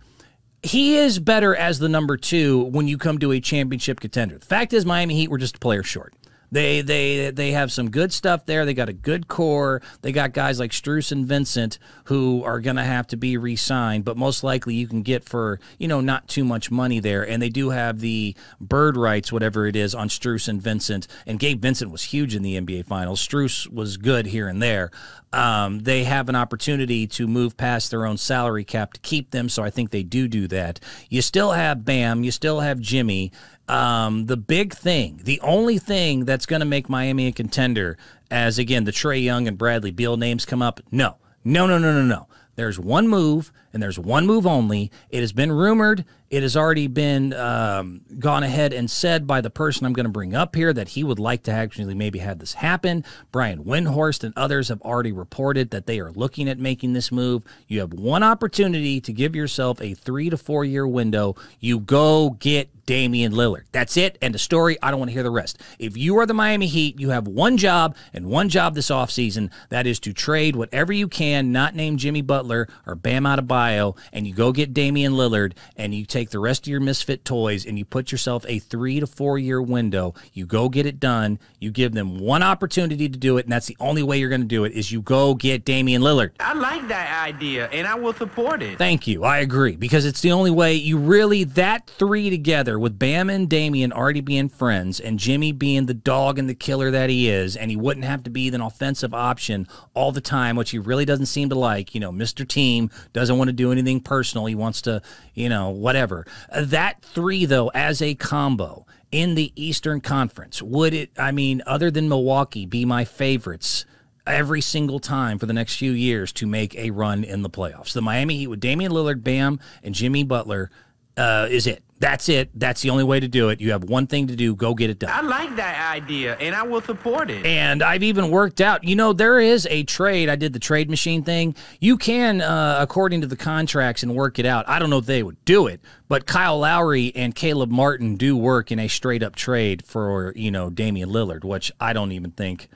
he is better as the number two when you come to a championship contender. The fact is, Miami Heat were just a player short. They they they have some good stuff there. They got a good core. They got guys like Strus and Vincent who are going to have to be re-signed, but most likely you can get for you know not too much money there. And they do have the bird rights, whatever it is, on Strus and Vincent. And Gabe Vincent was huge in the NBA Finals. Strus was good here and there. Um, they have an opportunity to move past their own salary cap to keep them, so I think they do do that. You still have Bam, you still have Jimmy. Um, the big thing, the only thing that's going to make Miami a contender, as again the Trae Young and Bradley Beal names come up, no, no, no, no, no, no. There's one move, and there's one move only. It has been rumored. It has already been um, gone ahead and said by the person I'm going to bring up here that he would like to actually maybe have this happen. Brian Windhorst and others have already reported that they are looking at making this move. You have one opportunity to give yourself a three to four year window. You go get Damian Lillard. That's it. And the story, I don't want to hear the rest. If you are the Miami Heat, you have one job and one job this offseason. That is to trade whatever you can, not name Jimmy Butler or Bam Adebayo, and you go get Damian Lillard and you take the rest of your misfit toys and you put yourself a three to four year window. You go get it done. You give them one opportunity to do it, and that's the only way you're going to do it is you go get Damian Lillard. I like that idea, and I will support it. Thank you. I agree because it's the only way you really that three together with Bam and Damian already being friends and Jimmy being the dog and the killer that he is, and he wouldn't have to be an offensive option all the time, which he really doesn't seem to like. You know, Mr. Team doesn't want to do anything personal. He wants to, you know, whatever. whatever. Uh, that three, though, as a combo in the Eastern Conference, would it, I mean, other than Milwaukee, be my favorites? Every single time for the next few years to make a run in the playoffs. The Miami Heat with Damian Lillard, Bam, and Jimmy Butler uh, is it. That's it. That's the only way to do it. You have one thing to do. Go get it done. I like that idea, and I will support it. And I've even worked out, you know, there is a trade. I did the trade machine thing. You can, uh, according to the contracts, and work it out. I don't know if they would do it, but Kyle Lowry and Caleb Martin do work in a straight up trade for, you know, Damian Lillard, which I don't even think.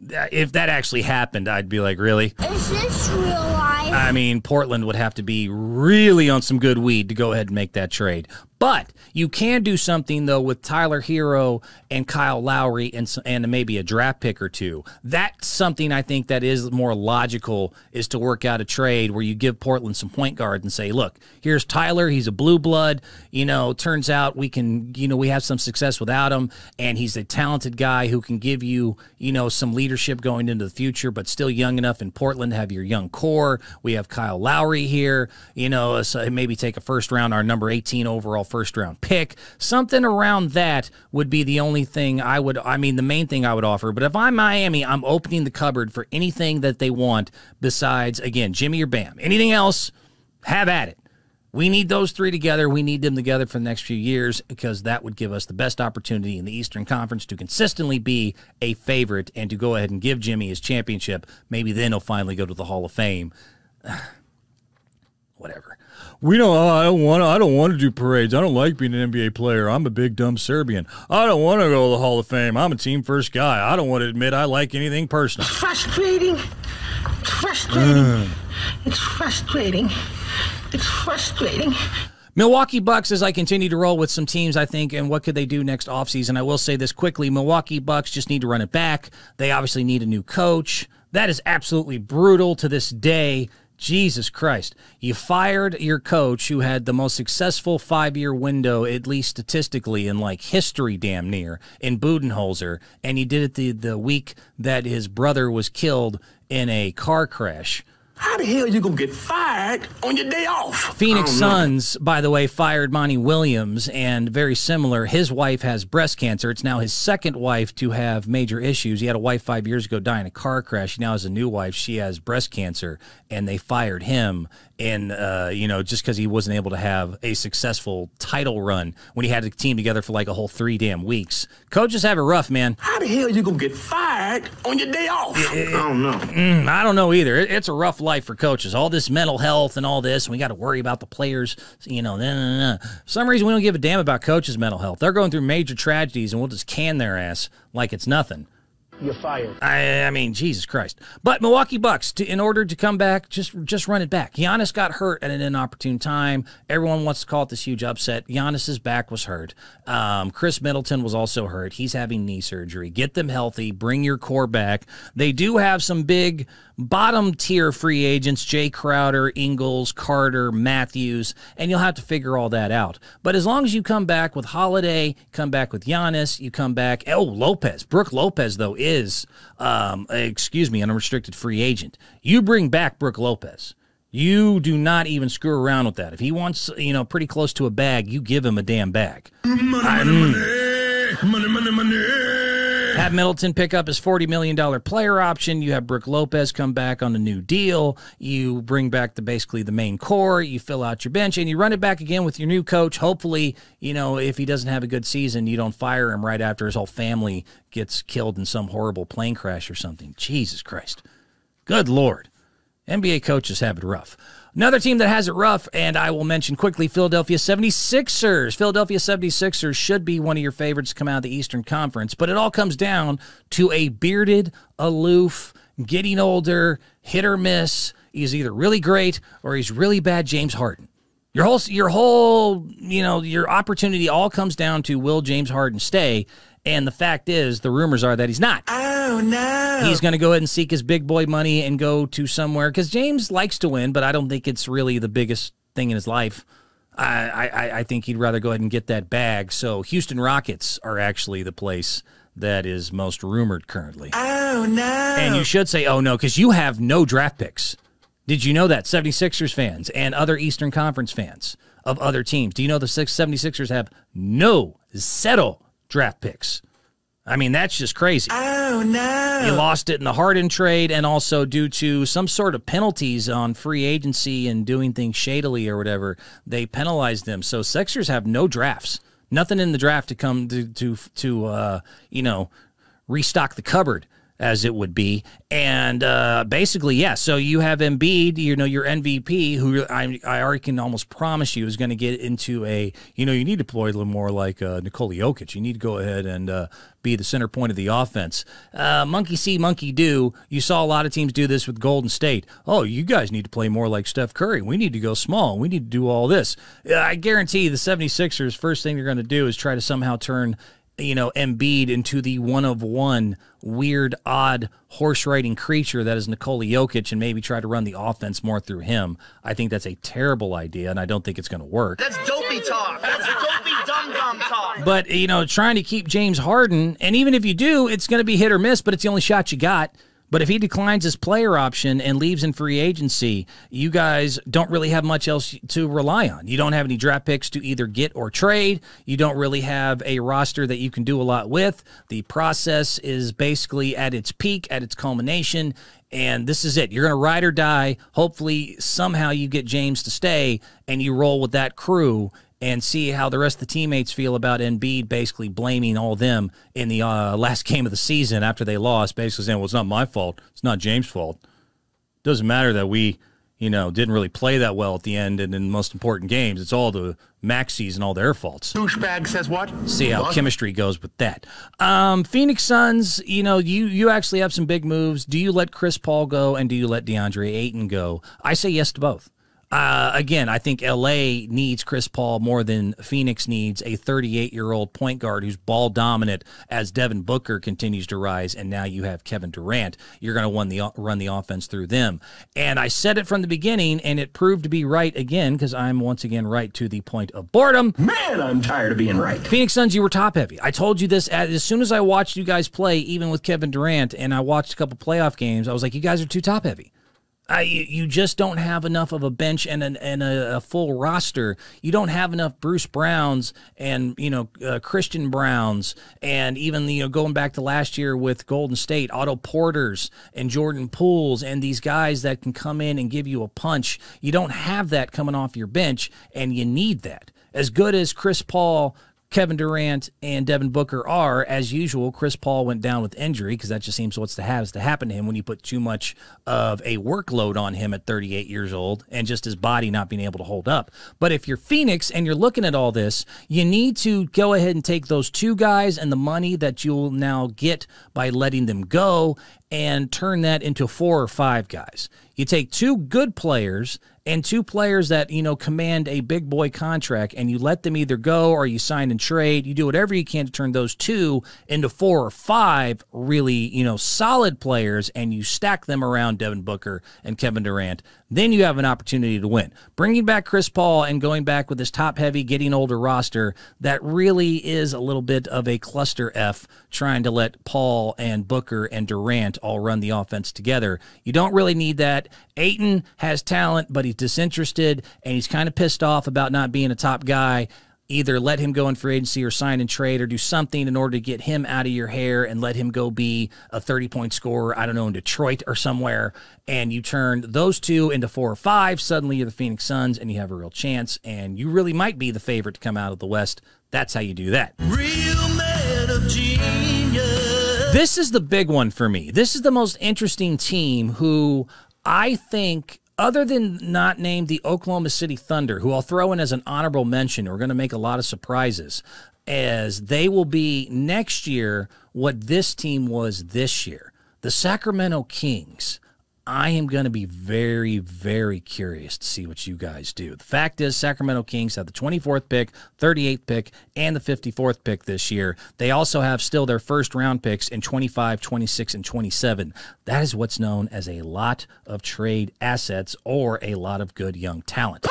If that actually happened, I'd be like, really? Is this real life? I mean, Portland would have to be really on some good weed to go ahead and make that trade. But you can do something though with Tyler Herro and Kyle Lowry and and maybe a draft pick or two. That's something I think that is more logical is to work out a trade where you give Portland some point guard and say, look, here's Tyler. He's a blue blood. You know, turns out we can, you know, we have some success without him, and he's a talented guy who can give you, you know, some leadership going into the future, but still young enough in Portland to have your young core. We have Kyle Lowry here. You know, uh, so maybe take a first round, our number 18 overall first round pick. Something around that would be the only thing I would, I mean, the main thing I would offer. But if I'm Miami, I'm opening the cupboard for anything that they want besides, again, Jimmy or Bam. Anything else, have at it. We need those three together. We need them together for the next few years because that would give us the best opportunity in the Eastern Conference to consistently be a favorite and to go ahead and give Jimmy his championship. Maybe then he'll finally go to the Hall of Fame. Whatever. We don't. I don't want. I don't want to do parades. I don't like being an NBA player. I'm a big dumb Serbian. I don't want to go to the Hall of Fame. I'm a team first guy. I don't want to admit I like anything personal. Frustrating. Frustrating. It's frustrating. It's frustrating. Milwaukee Bucks, as I continue to roll with some teams, I think, and what could they do next offseason? I will say this quickly Milwaukee Bucks just need to run it back. They obviously need a new coach. That is absolutely brutal to this day. Jesus Christ. You fired your coach who had the most successful five year window, at least statistically, in like history, damn near, in Budenholzer, and you did it the, the week that his brother was killed in a car crash. How the hell you gonna get fired on your day off? Phoenix. Suns, by the way, fired Monty Williams, and very similar. His wife has breast cancer. It's now his second wife to have major issues. He had a wife five years ago, die in a car crash. He now has a new wife. She has breast cancer, and they fired him. And uh, you know, just because he wasn't able to have a successful title run when he had the team together for like a whole three damn weeks. Coaches have it rough, man. How the hell you gonna get fired on your day off? I don't know. Mm, I don't know either. It- It's a rough life for coaches. All this mental health and all this, and we got to worry about the players. You know, nah, nah, nah. For some reason we don't give a damn about coaches' mental health. They're going through major tragedies, and we'll just can their ass like it's nothing. You're fired. I, I mean, Jesus Christ. But Milwaukee Bucks, to, in order to come back, just just run it back. Giannis got hurt at an inopportune time. Everyone wants to call it this huge upset. Giannis's back was hurt. Um, Khris Middleton was also hurt. He's having knee surgery. Get them healthy. Bring your core back. They do have some big bottom tier free agents: Jae Crowder, Ingles, Carter, Matthews, and you'll have to figure all that out. But as long as you come back with Holiday, come back with Giannis, you come back. Oh, Lopez, Brook Lopez though is, um, excuse me, an unrestricted free agent. You bring back Brook Lopez. You do not even screw around with that. If he wants, you know, pretty close to a bag, you give him a damn bag. Money, money, money, money, money. Have Middleton pick up his $40 million player option. You have Brook Lopez come back on a new deal. You bring back the basically the main core. You fill out your bench and you run it back again with your new coach. Hopefully, you know, if he doesn't have a good season, you don't fire him right after his whole family gets killed in some horrible plane crash or something. Jesus Christ. Good Lord. NBA coaches have it rough. Another team that has it rough, and I will mention quickly Philadelphia 76ers. Philadelphia 76ers should be one of your favorites to come out of the Eastern Conference, but it all comes down to a bearded, aloof, getting older, hit or miss. He's either really great or he's really bad James Harden. Your whole your whole, you know, your opportunity all comes down to will James Harden stay? And the fact is, the rumors are that he's not. No. He's going to go ahead and seek his big boy money and go to somewhere because James likes to win, but I don't think it's really the biggest thing in his life. I, I, I think he'd rather go ahead and get that bag. So Houston Rockets are actually the place that is most rumored currently. Oh no. And you should say, oh no, because you have no draft picks. Did you know that, 76ers fans and other Eastern Conference fans? of other teams. Do you know the 76ers have no zero draft picks? I mean, that's just crazy. Oh, no. You lost it in the Harden trade and also due to some sort of penalties on free agency and doing things shadily or whatever, they penalized them. So Sixers have no drafts. Nothing in the draft to come to to to uh, you know, restock the cupboard as it would be. And uh, basically, yeah. So you have Embiid, you know, your MVP, who I, I already can almost promise you is going to get into a, you know, you need to play a little more like uh, Nikola Jokic. You need to go ahead and uh, be the center point of the offense. Uh, monkey see, monkey do. You saw a lot of teams do this with Golden State. Oh, you guys need to play more like Steph Curry. We need to go small. We need to do all this. I guarantee the 76ers, first thing they're going to do is try to somehow turn you know, Embiid into the one of one weird, odd horse riding creature that is Nikola Jokic and maybe try to run the offense more through him. I think that's a terrible idea, and I don't think it's going to work. That's dopey talk. That's dopey dum dum talk. But, you know, trying to keep James Harden, and even if you do, it's going to be hit or miss, but it's the only shot you got. But if he declines his player option and leaves in free agency, you guys don't really have much else to rely on. You don't have any draft picks to either get or trade. You don't really have a roster that you can do a lot with. The process is basically at its peak, at its culmination. And this is it. You're going to ride or die. Hopefully, somehow you get James to stay and you roll with that crew and see how the rest of the teammates feel about Embiid basically blaming all them in the uh, last game of the season after they lost, basically saying, well, it's not my fault. It's not James' fault. It Doesn't matter that we, you know, didn't really play that well at the end and in the most important games. It's all the Maxis and all their faults. Douchebag says what? See how What? chemistry goes with that. Um, Phoenix Suns, you know, you you actually have some big moves. Do you let Chris Paul go and do you let DeAndre Ayton go? I say yes to both. Uh, again, I think LA needs Chris Paul more than Phoenix needs a 38 year old point guard who's ball dominant as Devin Booker continues to rise, and now you have Kevin Durant. You're going to run the run the offense through them. And I said it from the beginning, and it proved to be right again because I'm once again right to the point of boredom. Man, I'm tired of being right. Phoenix Suns, you were top heavy. I told you this as, as soon as I watched you guys play, even with Kevin Durant, and I watched a couple playoff games. I was like, you guys are too top heavy. You, you just don't have enough of a bench and, an, and a, a full roster. You don't have enough Bruce Browns and you know uh, Christian Brauns and even you know going back to last year with Golden State, Otto Porters and Jordan Pooles and these guys that can come in and give you a punch. You don't have that coming off your bench, and you need that. As good as Chris Paul, Kevin Durant and Devin Booker are, as usual, Chris Paul went down with injury because that just seems what's to have to happen to him when you put too much of a workload on him at 38 years old and just his body not being able to hold up. But if you're Phoenix and you're looking at all this, you need to go ahead and take those two guys and the money that you'll now get by letting them go and turn that into four or five guys. You take two good players and two players that, you know, command a big boy contract and you let them either go or you sign and trade. You do whatever you can to turn those two into four or five really, you know, solid players and you stack them around Devin Booker and Kevin Durant. Then you have an opportunity to win. Bringing back Chris Paul and going back with this top heavy, getting older roster, that really is a little bit of a cluster F trying to let Paul and Booker and Durant all run the offense together. You don't really need that. Ayton has talent, but he's disinterested and he's kind of pissed off about not being a top guy. Either let him go in free agency or sign and trade or do something in order to get him out of your hair and let him go be a 30 point scorer, I don't know, in Detroit or somewhere. And you turn those two into four or five. Suddenly you're the Phoenix Suns and you have a real chance. And you really might be the favorite to come out of the West. That's how you do that. This is the big one for me. This is the most interesting team who I think, other than not named the Oklahoma City Thunder, who I'll throw in as an honorable mention, we're going to make a lot of surprises, as they will be next year what this team was this year. The Sacramento Kings. I am going to be very, very curious to see what you guys do. The fact is, Sacramento Kings have the 24th pick, 38th pick, and the 54th pick this year. They also have still their first round picks in 25, 26, and 27. That is what's known as a lot of trade assets or a lot of good young talent.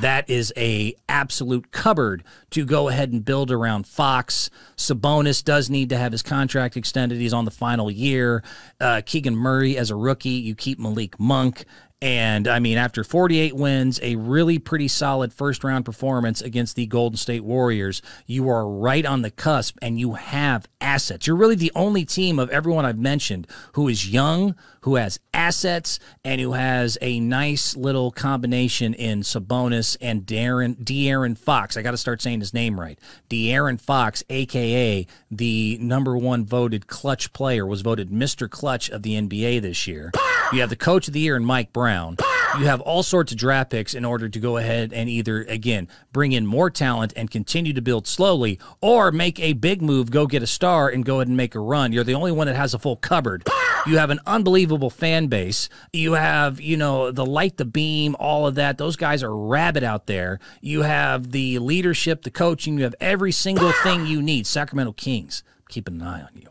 That is a absolute cupboard to go ahead and build around Fox. Sabonis does need to have his contract extended. He's on the final year. Uh, Keegan Murray as a rookie. You keep Malik Monk. And I mean, after 48 wins, a really pretty solid first round performance against the Golden State Warriors, you are right on the cusp and you have assets. You're really the only team of everyone I've mentioned who is young, who has assets, and who has a nice little combination in Sabonis and Darren De'Aaron Fox. I got to start saying his name right. De'Aaron Fox, aka the number one voted clutch player, was voted Mr. Clutch of the NBA this year. You have the coach of the year in Mike Brown. You have all sorts of draft picks in order to go ahead and either, again, bring in more talent and continue to build slowly, or make a big move, go get a star, and go ahead and make a run. You're the only one that has a full cupboard. You have an unbelievable fan base. You have, you know, the light, the beam, all of that. Those guys are rabid out there. You have the leadership, the coaching. You have every single thing you need. Sacramento Kings, keeping an eye on you.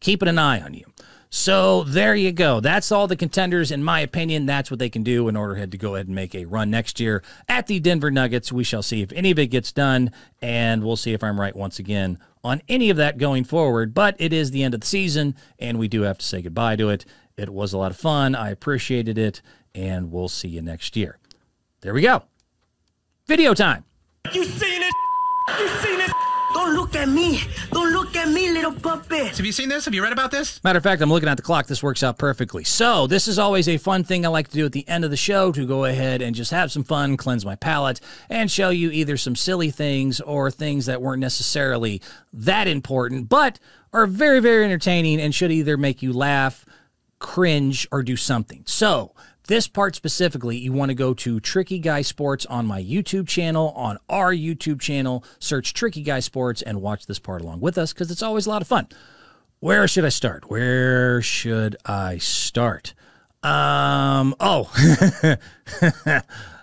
Keeping an eye on you. So there you go. That's all the contenders, in my opinion. That's what they can do in order to go ahead and make a run next year at the Denver Nuggets. We shall see if any of it gets done, and we'll see if I'm right once again on any of that going forward. But it is the end of the season, and we do have to say goodbye to it. It was a lot of fun. I appreciated it, and we'll see you next year. There we go. Video time. You seen it? You seen it? Don't look at me. Don't look at me, little puppet. Have you seen this? Have you read about this? Matter of fact, I'm looking at the clock. This works out perfectly. So, this is always a fun thing I like to do at the end of the show to go ahead and just have some fun, cleanse my palate, and show you either some silly things or things that weren't necessarily that important, but are very, very entertaining and should either make you laugh, cringe, or do something. So, this part specifically, you want to go to Tricky Guy Sports on my YouTube channel, on our YouTube channel, search Tricky Guy Sports and watch this part along with us because it's always a lot of fun. Where should I start? Where should I start? Um, oh,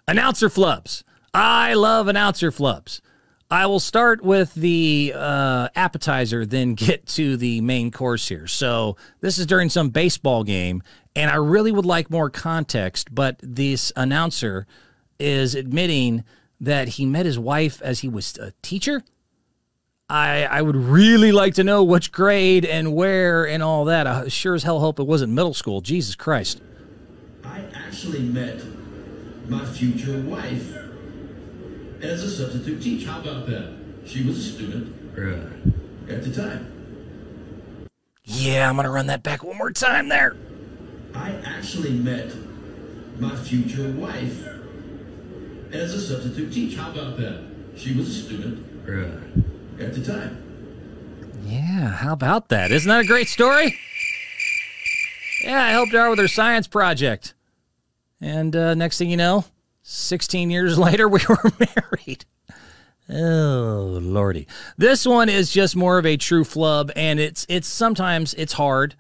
announcer flubs. I love announcer flubs. I will start with the uh, appetizer, then get to the main course here. So, this is during some baseball game, and I really would like more context, but this announcer is admitting that he met his wife as he was a teacher. I, I would really like to know which grade and where and all that. I sure as hell hope it wasn't middle school. Jesus Christ. I actually met my future wife as a substitute teacher. How about that? She was a student right. at the time. Yeah, I'm going to run that back one more time there. I actually met my future wife as a substitute teacher. How about that? She was a student right. at the time. Yeah, how about that? Isn't that a great story? Yeah, I helped her out with her science project. And uh, next thing you know, 16 years later, we were married. Oh, lordy. This one is just more of a true flub, and it's it's sometimes it's hard.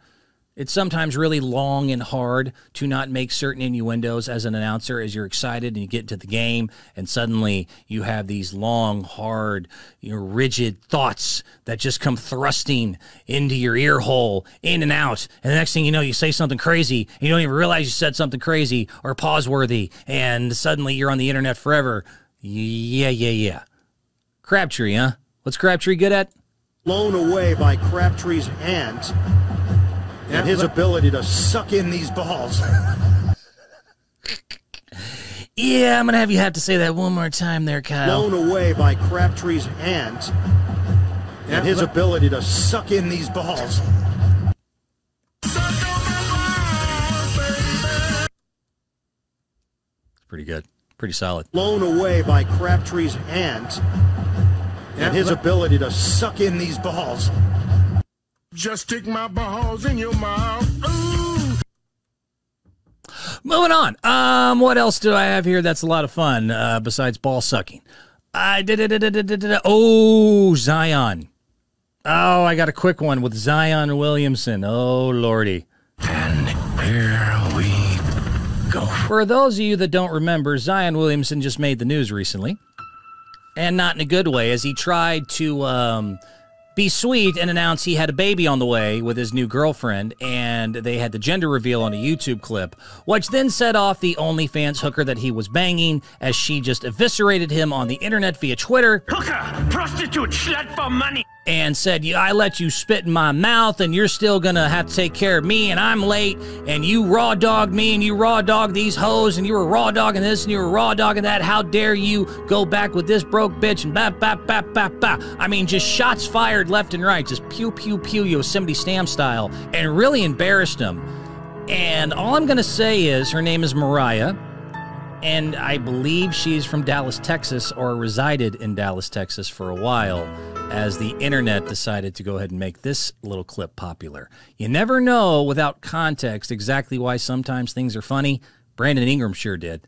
It's sometimes really long and hard to not make certain innuendos as an announcer as you're excited and you get into the game and suddenly you have these long, hard, you know, rigid thoughts that just come thrusting into your ear hole, in and out. And the next thing you know, you say something crazy you don't even realize you said something crazy or pause worthy, and suddenly you're on the internet forever. Yeah, yeah, yeah. Crabtree, huh? What's Crabtree good at? Blown away by Crabtree's hands and his ability to suck in these balls. yeah, I'm gonna have you have to say that one more time there, Kyle. Blown away by Crabtree's hands and his ability to suck in these balls. Pretty good. Pretty solid. Blown away by Crabtree's hands and his ability to suck in these balls. Just stick my balls in your mouth. Ooh. Moving on. Um, what else do I have here that's a lot of fun uh, besides ball sucking? I did it. Oh, Zion. Oh, I got a quick one with Zion Williamson. Oh, lordy. And here we go. For those of you that don't remember, Zion Williamson just made the news recently, and not in a good way, as he tried to. Um, be sweet and announce he had a baby on the way with his new girlfriend, and they had the gender reveal on a YouTube clip, which then set off the OnlyFans hooker that he was banging as she just eviscerated him on the internet via Twitter. Hooker, prostitute, slut for money. And said, I let you spit in my mouth and you're still going to have to take care of me and I'm late and you raw dogged me and you raw dogged these hoes and you were raw dogging this and you were raw dogging that. How dare you go back with this broke bitch and bap, bap, bap, bap, bap. I mean, just shots fired left and right, just pew, pew, pew, Yosemite Sam style and really embarrassed him. And all I'm going to say is her name is Mariah and I believe she's from Dallas, Texas, or resided in Dallas, Texas for a while as the internet decided to go ahead and make this little clip popular. You never know without context exactly why sometimes things are funny. Brandon Ingram sure did.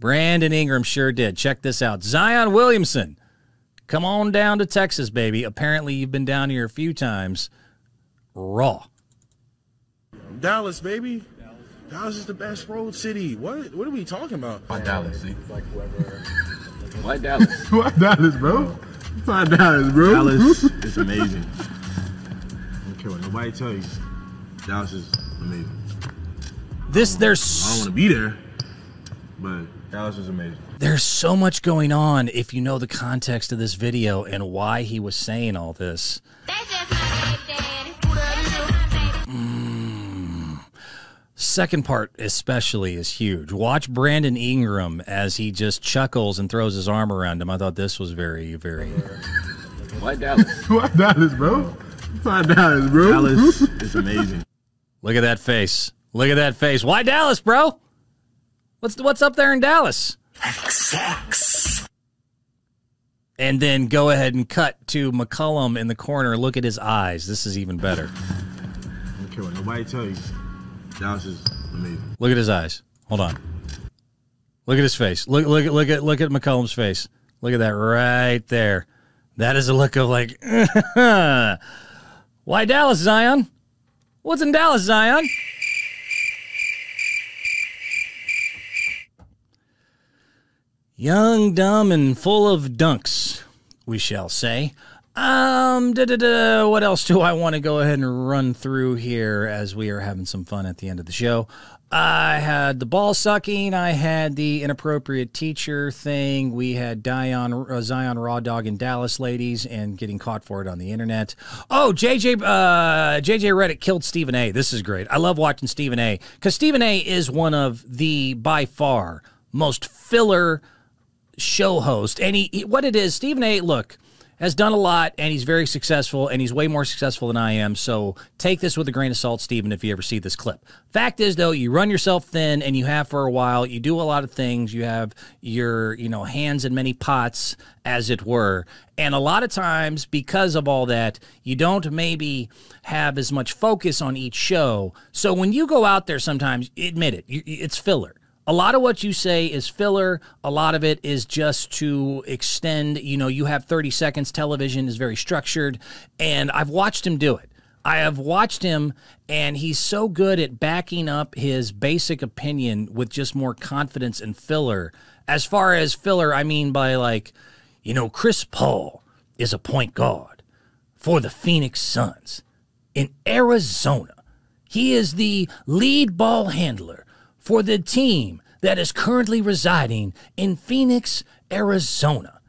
Brandon Ingram sure did. Check this out Zion Williamson. Come on down to Texas, baby. Apparently, you've been down here a few times. Raw. Dallas, baby. Dallas is the best road city. What? What are we talking about? Why Dallas? Why Dallas? Why Dallas, bro? Why Dallas, bro? Dallas is amazing. I don't care what nobody tell you. Dallas is amazing. This there's I don't want to be there, but Dallas is amazing. There's so much going on if you know the context of this video and why he was saying all this. Second part, especially, is huge. Watch Brandon Ingram as he just chuckles and throws his arm around him. I thought this was very, very. Why Dallas? Why Dallas, bro? Why Dallas, bro? Dallas is amazing. Look at that face. Look at that face. Why Dallas, bro? What's what's up there in Dallas? Having sex. And then go ahead and cut to McCollum in the corner. Look at his eyes. This is even better. I don't care what nobody tell you. Dallas is amazing. Look at his eyes. Hold on. Look at his face. Look look at look at look at McCollum's face. Look at that right there. That is a look of like Why Dallas, Zion? What's in Dallas, Zion? Young, dumb, and full of dunks, we shall say. Um, da, da, da, what else do I want to go ahead and run through here as we are having some fun at the end of the show? I had the ball sucking. I had the inappropriate teacher thing. We had Dion, uh, Zion Raw Dog and Dallas ladies and getting caught for it on the internet. Oh, JJ, uh, JJ Redick killed Stephen A. This is great. I love watching Stephen A. because Stephen A. is one of the by far most filler show host. And he, he, what it is, Stephen A. Look, has done a lot and he's very successful and he's way more successful than I am. So take this with a grain of salt, Stephen, if you ever see this clip. Fact is, though, you run yourself thin and you have for a while. You do a lot of things. You have your, you know, hands in many pots, as it were. And a lot of times, because of all that, you don't maybe have as much focus on each show. So when you go out there sometimes, admit it, it's filler a lot of what you say is filler. A lot of it is just to extend, you know, you have 30 seconds. Television is very structured. And I've watched him do it. I have watched him, and he's so good at backing up his basic opinion with just more confidence and filler. As far as filler, I mean by like, you know, Chris Paul is a point guard for the Phoenix Suns in Arizona. He is the lead ball handler for the team that is currently residing in Phoenix, Arizona.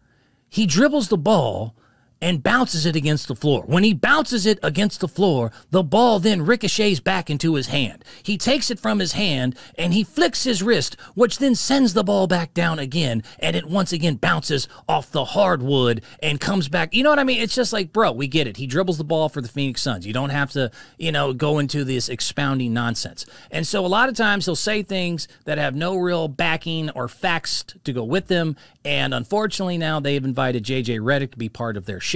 He dribbles the ball and bounces it against the floor. When he bounces it against the floor, the ball then ricochets back into his hand. He takes it from his hand and he flicks his wrist, which then sends the ball back down again, and it once again bounces off the hardwood and comes back. You know what I mean? It's just like, bro, we get it. He dribbles the ball for the Phoenix Suns. You don't have to, you know, go into this expounding nonsense. And so a lot of times he'll say things that have no real backing or facts to go with them. And unfortunately, now they've invited JJ Redick to be part of their show,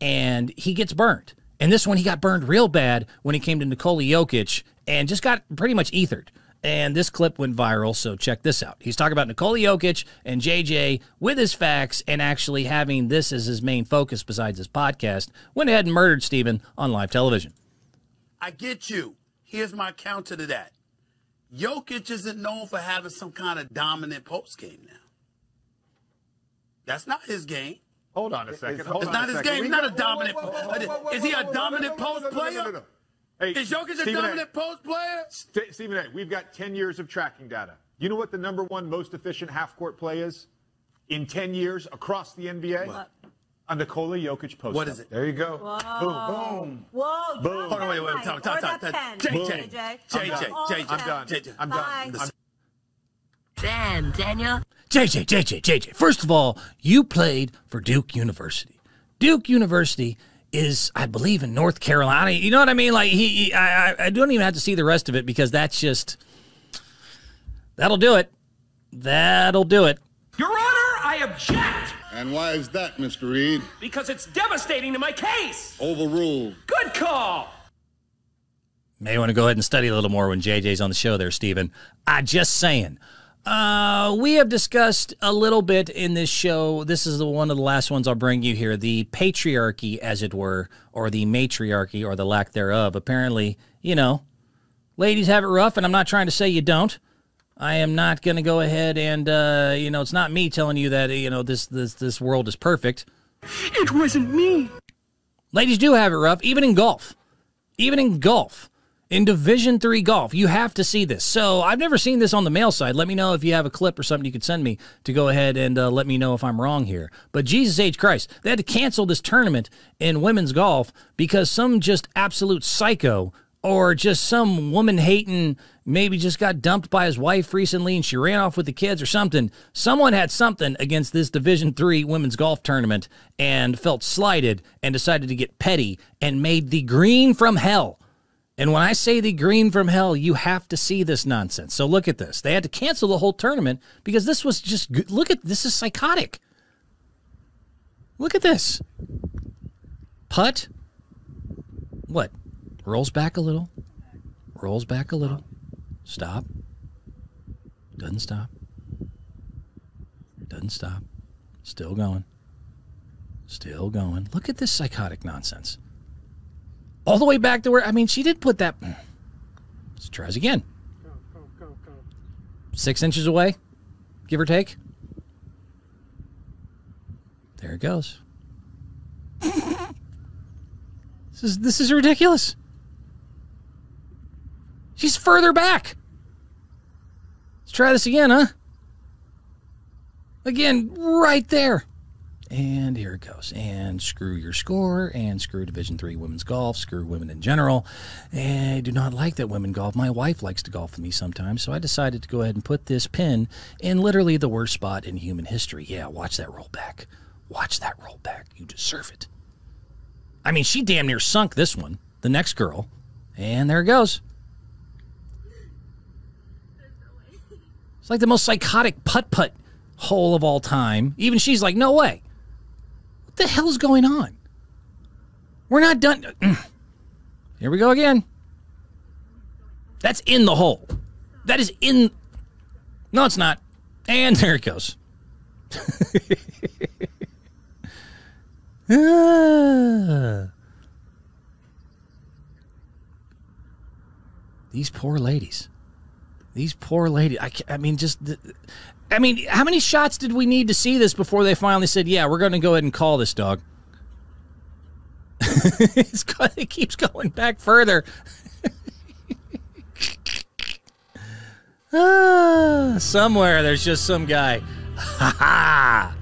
and he gets burned. And this one, he got burned real bad when he came to Nikola Jokic and just got pretty much ethered. And this clip went viral, so check this out. He's talking about Nikola Jokic and JJ with his facts and actually having this as his main focus besides his podcast. Went ahead and murdered Stephen on live television. I get you. Here's my counter to that. Jokic isn't known for having some kind of dominant post game now. That's not his game. Hold on a second. It's, Hold it's on not his game. He's not a dominant. is he a dominant no, no, post no, no, player? Hey, Is Jokic a Stephen A. dominant post player? St- Stephen A. We've got 10 years of tracking data. You know what the number one most efficient half court play is in 10 years across the NBA? a Nikola Jokic post. What is it? There you go. Whoa. Boom. Whoa. Boom. Hold on, wait, wait, Mic talk, talk, or talk, that talk. pen. JJ, JJ. JJ, All JJ, ten. I'm done. JJ. I'm Bye. done. I'm Damn, Daniel. JJ, JJ, JJ. First of all, you played for Duke University. Duke University is, I believe, in North Carolina. You know what I mean? Like he, he I, I, I don't even have to see the rest of it because that's just that'll do it. That'll do it. Your Honor, I object And why is that, Mr. Reed? because it's devastating to my case. Overruled. Good call. May want to go ahead and study a little more when JJ's on the show there, Stephen. I just saying. Uh, we have discussed a little bit in this show. This is the one of the last ones I'll bring you here. The patriarchy, as it were, or the matriarchy, or the lack thereof. Apparently, you know, ladies have it rough, and I'm not trying to say you don't. I am not going to go ahead and, uh, you know, it's not me telling you that, you know, this this this world is perfect. It wasn't me. Ladies do have it rough, even in golf. Even in golf. In Division Three golf, you have to see this. So I've never seen this on the male side. Let me know if you have a clip or something you could send me to go ahead and uh, let me know if I'm wrong here. But Jesus H Christ, they had to cancel this tournament in women's golf because some just absolute psycho or just some woman hating maybe just got dumped by his wife recently and she ran off with the kids or something someone had something against this division 3 women's golf tournament and felt slighted and decided to get petty and made the green from hell and when I say the green from hell, you have to see this nonsense. So look at this. They had to cancel the whole tournament because this was just good. look at this is psychotic. Look at this. Putt. What? Rolls back a little. Rolls back a little. Stop. Doesn't stop. Doesn't stop. Still going. Still going. Look at this psychotic nonsense all the way back to where I mean she did put that. Let's try this again. Six inches away, give or take. There it goes. this is this is ridiculous. She's further back. Let's try this again, huh? Again, right there. And here it goes. And screw your score, and screw Division Three women's golf, screw women in general. And I do not like that women golf. My wife likes to golf with me sometimes, so I decided to go ahead and put this pin in literally the worst spot in human history. Yeah, watch that roll back. Watch that roll back. You deserve it. I mean, she damn near sunk this one. The next girl, and there it goes. It's like the most psychotic putt putt hole of all time. Even she's like, no way. What the hell's going on? We're not done. Here we go again. That's in the hole. That is in. No, it's not. And there it goes. These poor ladies. These poor ladies. I, I mean, just. I mean, how many shots did we need to see this before they finally said, "Yeah, we're going to go ahead and call this dog"? it keeps going back further. ah, somewhere there's just some guy. Ha ha!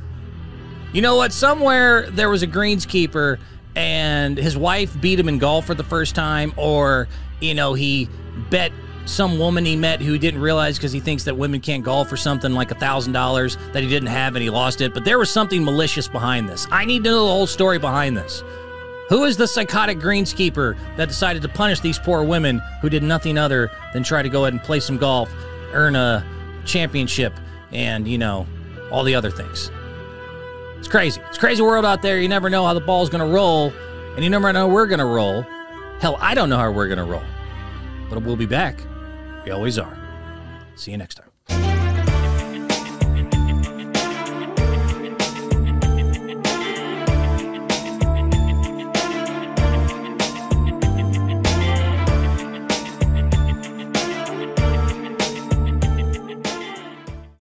You know what? Somewhere there was a greenskeeper and his wife beat him in golf for the first time, or you know he bet some woman he met who didn't realize because he thinks that women can't golf for something like a thousand dollars that he didn't have and he lost it. But there was something malicious behind this. I need to know the whole story behind this. Who is the psychotic greenskeeper that decided to punish these poor women who did nothing other than try to go ahead and play some golf, earn a championship, and you know all the other things? It's crazy. It's crazy world out there. You never know how the ball's going to roll, and you never know how we're going to roll. Hell, I don't know how we're going to roll, but we'll be back. We always are. See you next time.